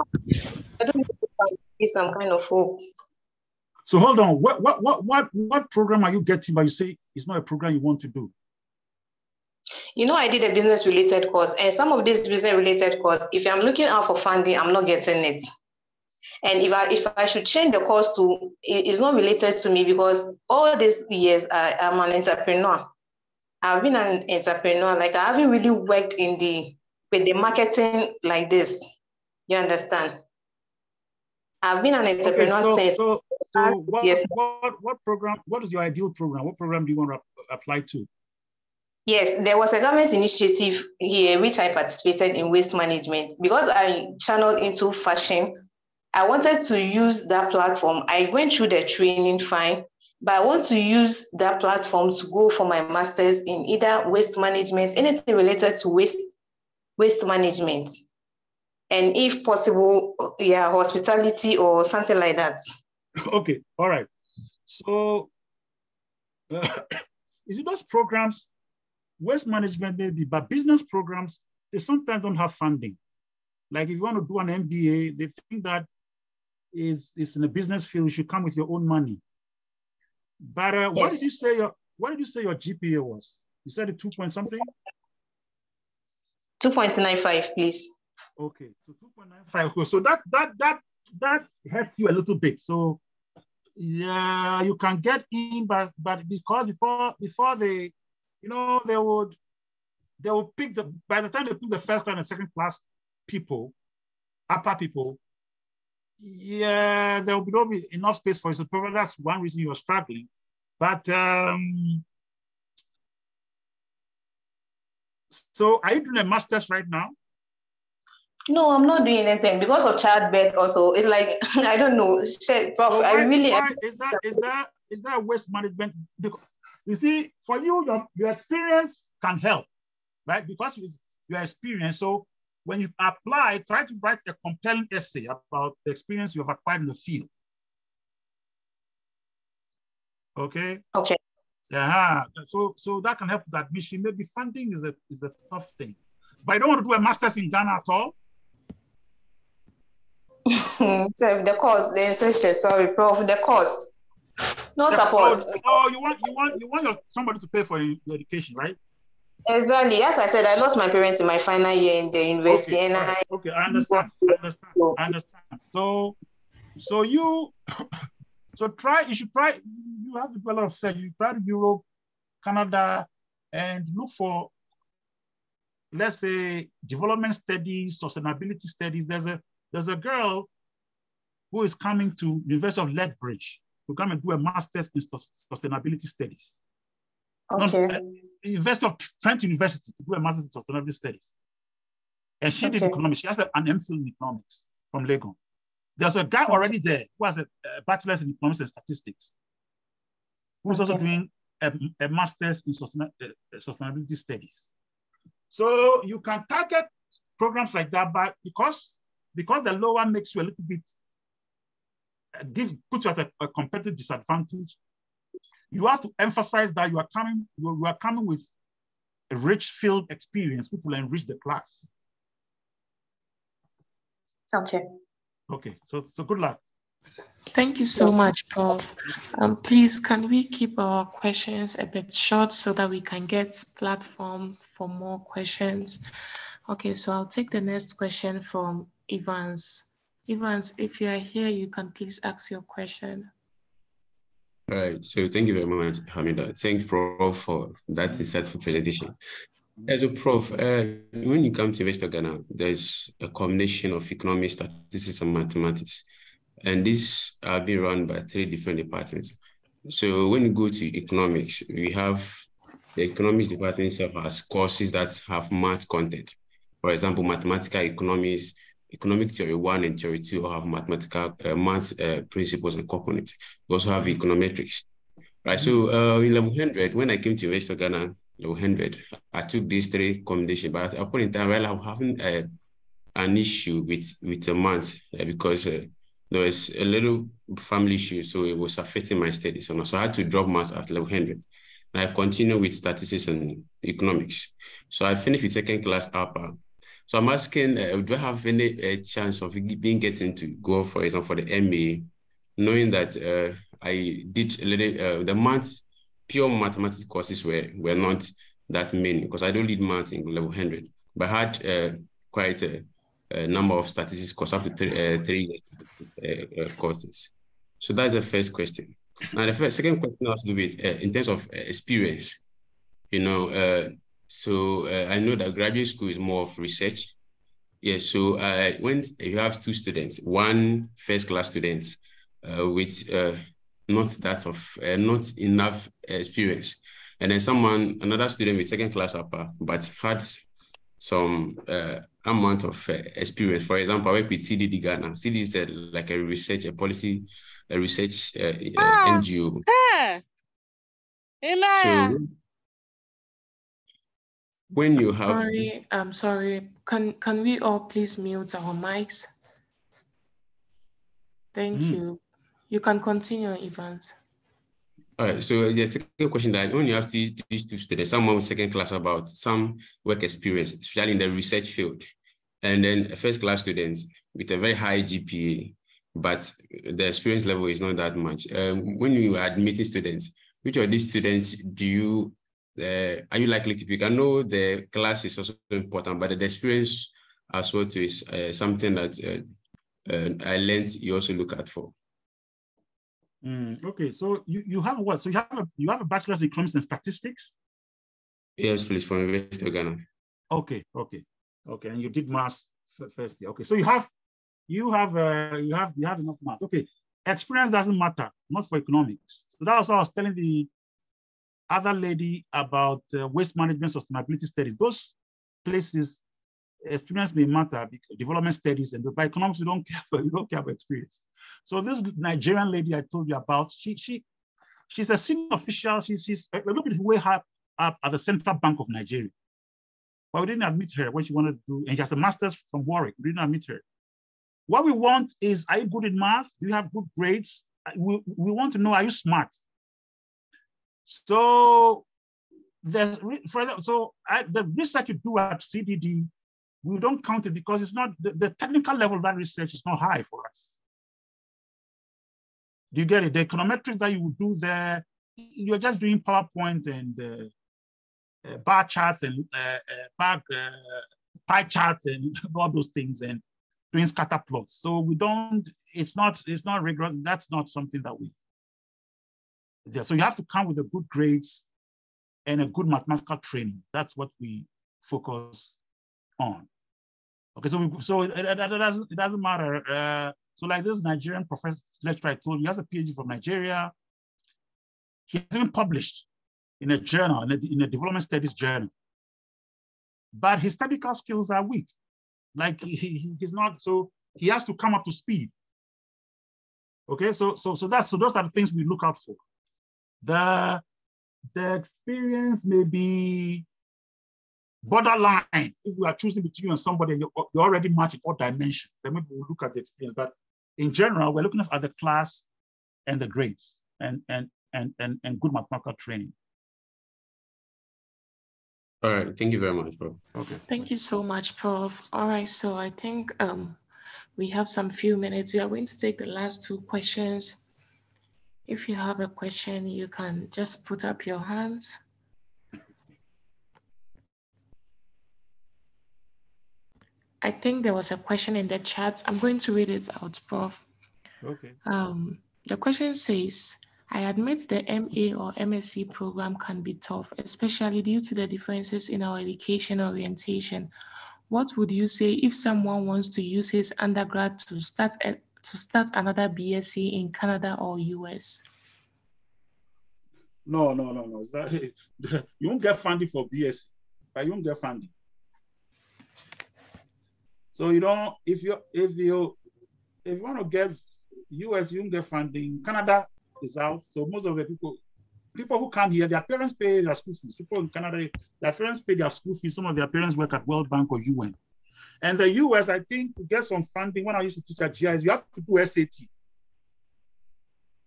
I don't if some kind of hope. So hold on. What what what what what program are you getting? But you say it's not a program you want to do. You know, I did a business related course, and some of these business related course, if I'm looking out for funding, I'm not getting it. And if I if I should change the course to, it's not related to me because all these years I, I'm an entrepreneur. I've been an entrepreneur. Like I haven't really worked in the with the marketing like this. You understand? I've been an entrepreneur okay, so, since. So, so what, what, what program? What is your ideal program? What program do you want to apply to? Yes, there was a government initiative here which I participated in waste management because I channeled into fashion. I wanted to use that platform. I went through the training fine, but I want to use that platform to go for my master's in either waste management, anything related to waste waste management, and if possible, yeah, hospitality or something like that. Okay, all right. So, uh, is it those programs waste management maybe, but business programs, they sometimes don't have funding. Like if you want to do an MBA, they think that is, is in a business field, you should come with your own money. But uh, yes. what did you say your what did you say your GPA was? You said it two point something? 2.95, please. Okay, so 2.95. So that that that that helped you a little bit. So yeah, you can get in, but but because before before they you know, they would they would pick the by the time they pick the first class and second class people, upper people, yeah, there will be not be enough space for you. So probably that's one reason you're struggling. But um, so are you doing a master's right now? No, I'm not doing anything because of childbirth. Also, it's like I don't know, prof. So I really is that is that is that waste management? Because you see, for you, your, your experience can help, right? Because you, your experience. So when you apply, try to write a compelling essay about the experience you have acquired in the field. Okay. Okay. Yeah. So so that can help with admission. Maybe funding is a is a tough thing. But I don't want to do a master's in Ghana at all. the cost, the essential, sorry, prof, the cost. No support. Oh, oh, you want you want you want your, somebody to pay for your, your education, right? Exactly. As I said, I lost my parents in my final year in the university, okay, and I okay, I understand. I understand. I understand. So, so you, so try. You should try. You have a lot of said. You try to Europe, Canada, and look for, let's say, development studies, sustainability studies. There's a there's a girl who is coming to University of Lethbridge to come and do a master's in sustainability studies. Okay. Uh, University of Trent University to do a master's in sustainability studies. And she okay. did economics. She has an MPhil in economics from Legon. There's a guy already there who has a, a, bachelor's in economics and statistics, who's okay. also doing a, a master's in uh, sustainability studies. So you can target programs like that, but because because the lower makes you a little bit give puts you at a, a competitive disadvantage. You have to emphasize that you are coming, you are coming with a rich field experience, which will enrich the class. Okay. Okay, so, so good luck. Thank you so much, Paul. Um, please, can we keep our questions a bit short so that we can get platform for more questions? Okay, so I'll take the next question from Evans. Evans, if you are here, you can please ask your question. All right, so thank you very much, Hamida. Thanks, Prof, for that insightful presentation. As a prof, uh, when you come to University of Ghana, there's a combination of economics, statistics, and mathematics. And these are being run by three different departments. So when you go to economics, we have the economics department itself has courses that have math content. For example, mathematical economics, economic theory one and theory two have mathematical uh, math uh, principles and components. We also have econometrics, right? So uh, in level 100, when I came to University of Ghana, level 100, I took these three combinations, but at a point in time, well, I'm having uh, an issue with, with the math uh, because uh, there was a little family issue, so it was affecting my studies. And so I had to drop maths at level 100. And I continue with statistics and economics. So I finished with second class upper. So I'm asking, uh, do I have any uh, chance of being getting to go, for example, for the MA, knowing that uh, I did a little, uh, the maths, pure mathematics courses were, were not that many because I don't need maths in level 100, but I had uh, quite a, a, number of statistics courses up to three, uh, courses. So that's the first question. Now, the first, second question has to do with in terms of experience. You know, so uh, I know that graduate school is more of research. Yeah, so uh, when you have two students, one first class student uh, with uh, not that of uh, not enough experience, and then someone another student with second class upper but had some uh, amount of experience. For example, I work with CDD Ghana. CDD is like a research, a policy, a research ah, NGO. Hey. So, when you have sorry i'm sorry. Can can we all please mute our mics? Thank mm. you. You can continue evans. All right so the second question that when you have these, these two students someone with second class about some work experience especially in the research field. And then a first class students with a very high gpa but the experience level is not that much. Um, when you are admitting students which of these students do you uh, are you likely to pick? I know the class is also important, but the experience as well too is uh, something that uh, uh, I learned you also look at for. Mm, okay, so you, you have what? So you have a you have a bachelor's in economics and statistics. Yes, please, from University of Ghana. Okay, okay, okay, and you did maths first year. Okay, so you have you have uh, you have you have enough math. Okay, experience doesn't matter, not for economics. So that's what I was telling the other lady about uh, waste management sustainability studies. Those places, experience may matter, development studies, and by economics, you don't care for, you don't care about experience. So this Nigerian lady I told you about, she she she's a senior official. She, she's a little bit way up, up at the Central Bank of Nigeria. But we didn't admit her when she wanted to do, and she has a master's from Warwick. We didn't admit her. What we want is, are you good in math? Do you have good grades? We, we want to know, are you smart? So the further, so the research you do at CDD, we don't count it because it's not the, the, technical level of that research is not high for us. Do you get it? The econometrics that you would do there, you're just doing PowerPoint and uh, uh, bar charts and uh, uh bar, uh, pie charts and all those things and doing scatter plots. So we don't. It's not. It's not rigorous. That's not something that we so you have to come with a good grades and a good mathematical training. That's what we focus on. Okay, so we, so it, it, it, doesn't, it doesn't matter. Uh, so like this Nigerian professor lecturer I told you, he has a PhD from Nigeria. He has even published in a journal, in a, in a development studies journal. But his technical skills are weak. Like he, he, he's not, so he has to come up to speed. Okay, so so so that's so those are the things we look out for. The, the experience may be borderline. If we are choosing between you and somebody, you're, you're already matching all dimensions, then maybe we'll look at the experience. But in general, we're looking at the class and the grades. And, and and, and, and good mathematical training. All right, thank you very much, bro. Okay. Thank you so much, Prof. All right, so I think um, we have some few minutes. We are going to take the last two questions. If you have a question, you can just put up your hands. I think there was a question in the chat. I'm going to read it out, Prof. Okay. Um, the question says, I admit the MA or MSc program can be tough, especially due to the differences in our education orientation. What would you say if someone wants to use his undergrad to start a, to start another BSc in Canada or US? No, no, no, no. That, you won't get funding for BSc, but you won't get funding. So you don't if you if you if you want to get US, you won't get funding. Canada, is out. So most of the people, people who come here, their parents pay their school fees. People in Canada, their parents pay their school fees. Some of their parents work at World Bank or UN. And the US, I think, to get some funding, when I used to teach at GIS, you have to do SAT,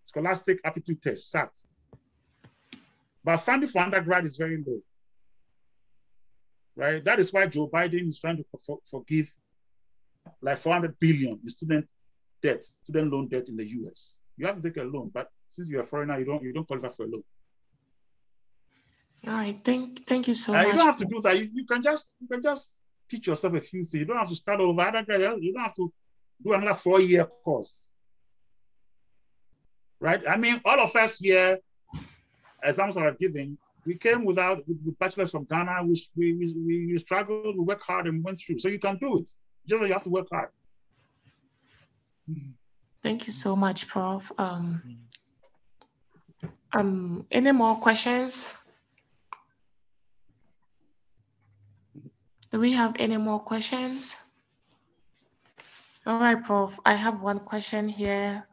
Scholastic Aptitude Test, SAT. But funding for undergrad is very low. Right? That is why Joe Biden is trying to for, forgive like 400 billion in student debt, student loan debt in the US. You have to take a loan, but since you're a foreigner, you don't you don't qualify for a loan. All right, thank thank you so uh, much. You don't have to do that. You, you can just you can just teach yourself a few things. You don't have to start over. You don't have to do another four year course. Right? I mean, all of us here, exams are giving. We came without with, with bachelors from Ghana. We, we, we, we struggled, we worked hard and went through. So you can do it. Just you have to work hard. Thank you so much, Prof. Um, um, any more questions? Do we have any more questions? All right, Prof. I have one question here.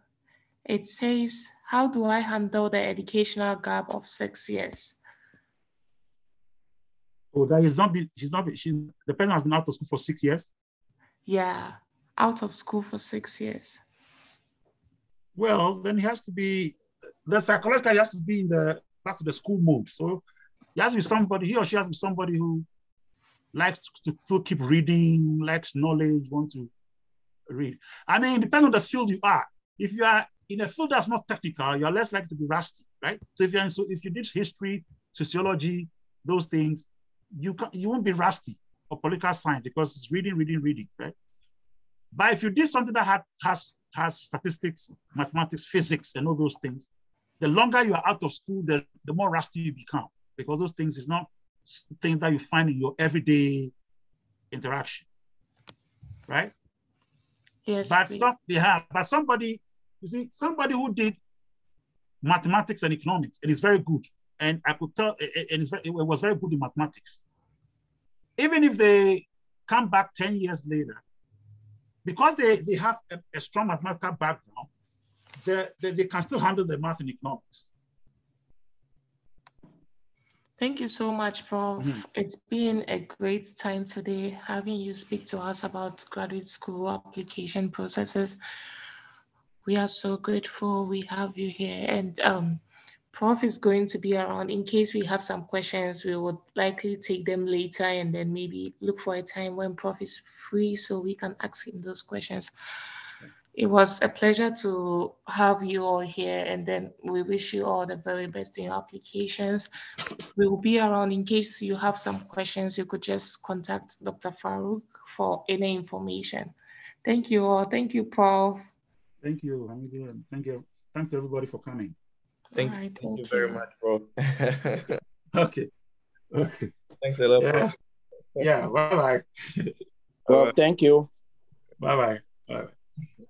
It says, how do I handle the educational gap of six years? Oh, that is not been, she's not been, she, the person has been out of school for six years? Yeah, out of school for six years. Well, then he has to be, the psychological has to be in the back to the school mode. So he has to be somebody, he or she has to be somebody who likes to, keep reading, likes knowledge, want to read. I mean, depending on the field you are. If you are in a field that's not technical, you're less likely to be rusty, right? So if you're in, so if you did history, sociology, those things, you can, you won't be rusty or political science because it's reading, reading, reading, right? But if you did something that had, has, has statistics, mathematics, physics, and all those things, the longer you are out of school, the, the more rusty you become because those things is not things that you find in your everyday interaction, right? Yes. But stuff they have, but somebody, you see, somebody who did mathematics and economics, and is very good, and I could tell, and very, it was very good in mathematics. Even if they come back 10 years later because they, they have a, a strong mathematical background, they, they, they, can still handle the math and economics. Thank you so much, Prof. Mm -hmm. It's been a great time today having you speak to us about graduate school application processes. We are so grateful we have you here. And um, Prof is going to be around in case we have some questions. We would likely take them later and then maybe look for a time when Prof is free so we can ask him those questions. It was a pleasure to have you all here and then we wish you all the very best in your applications. We will be around in case you have some questions, you could just contact Dr. Farouk for any information. Thank you all. Thank you, Prof. Thank you. Thank you. Thank you everybody for coming. Thank, right, thank, thank you, very much, bro. okay. Okay. Thanks a lot. Yeah. yeah. Bye bye. Well, thank you. Bye bye. Bye bye.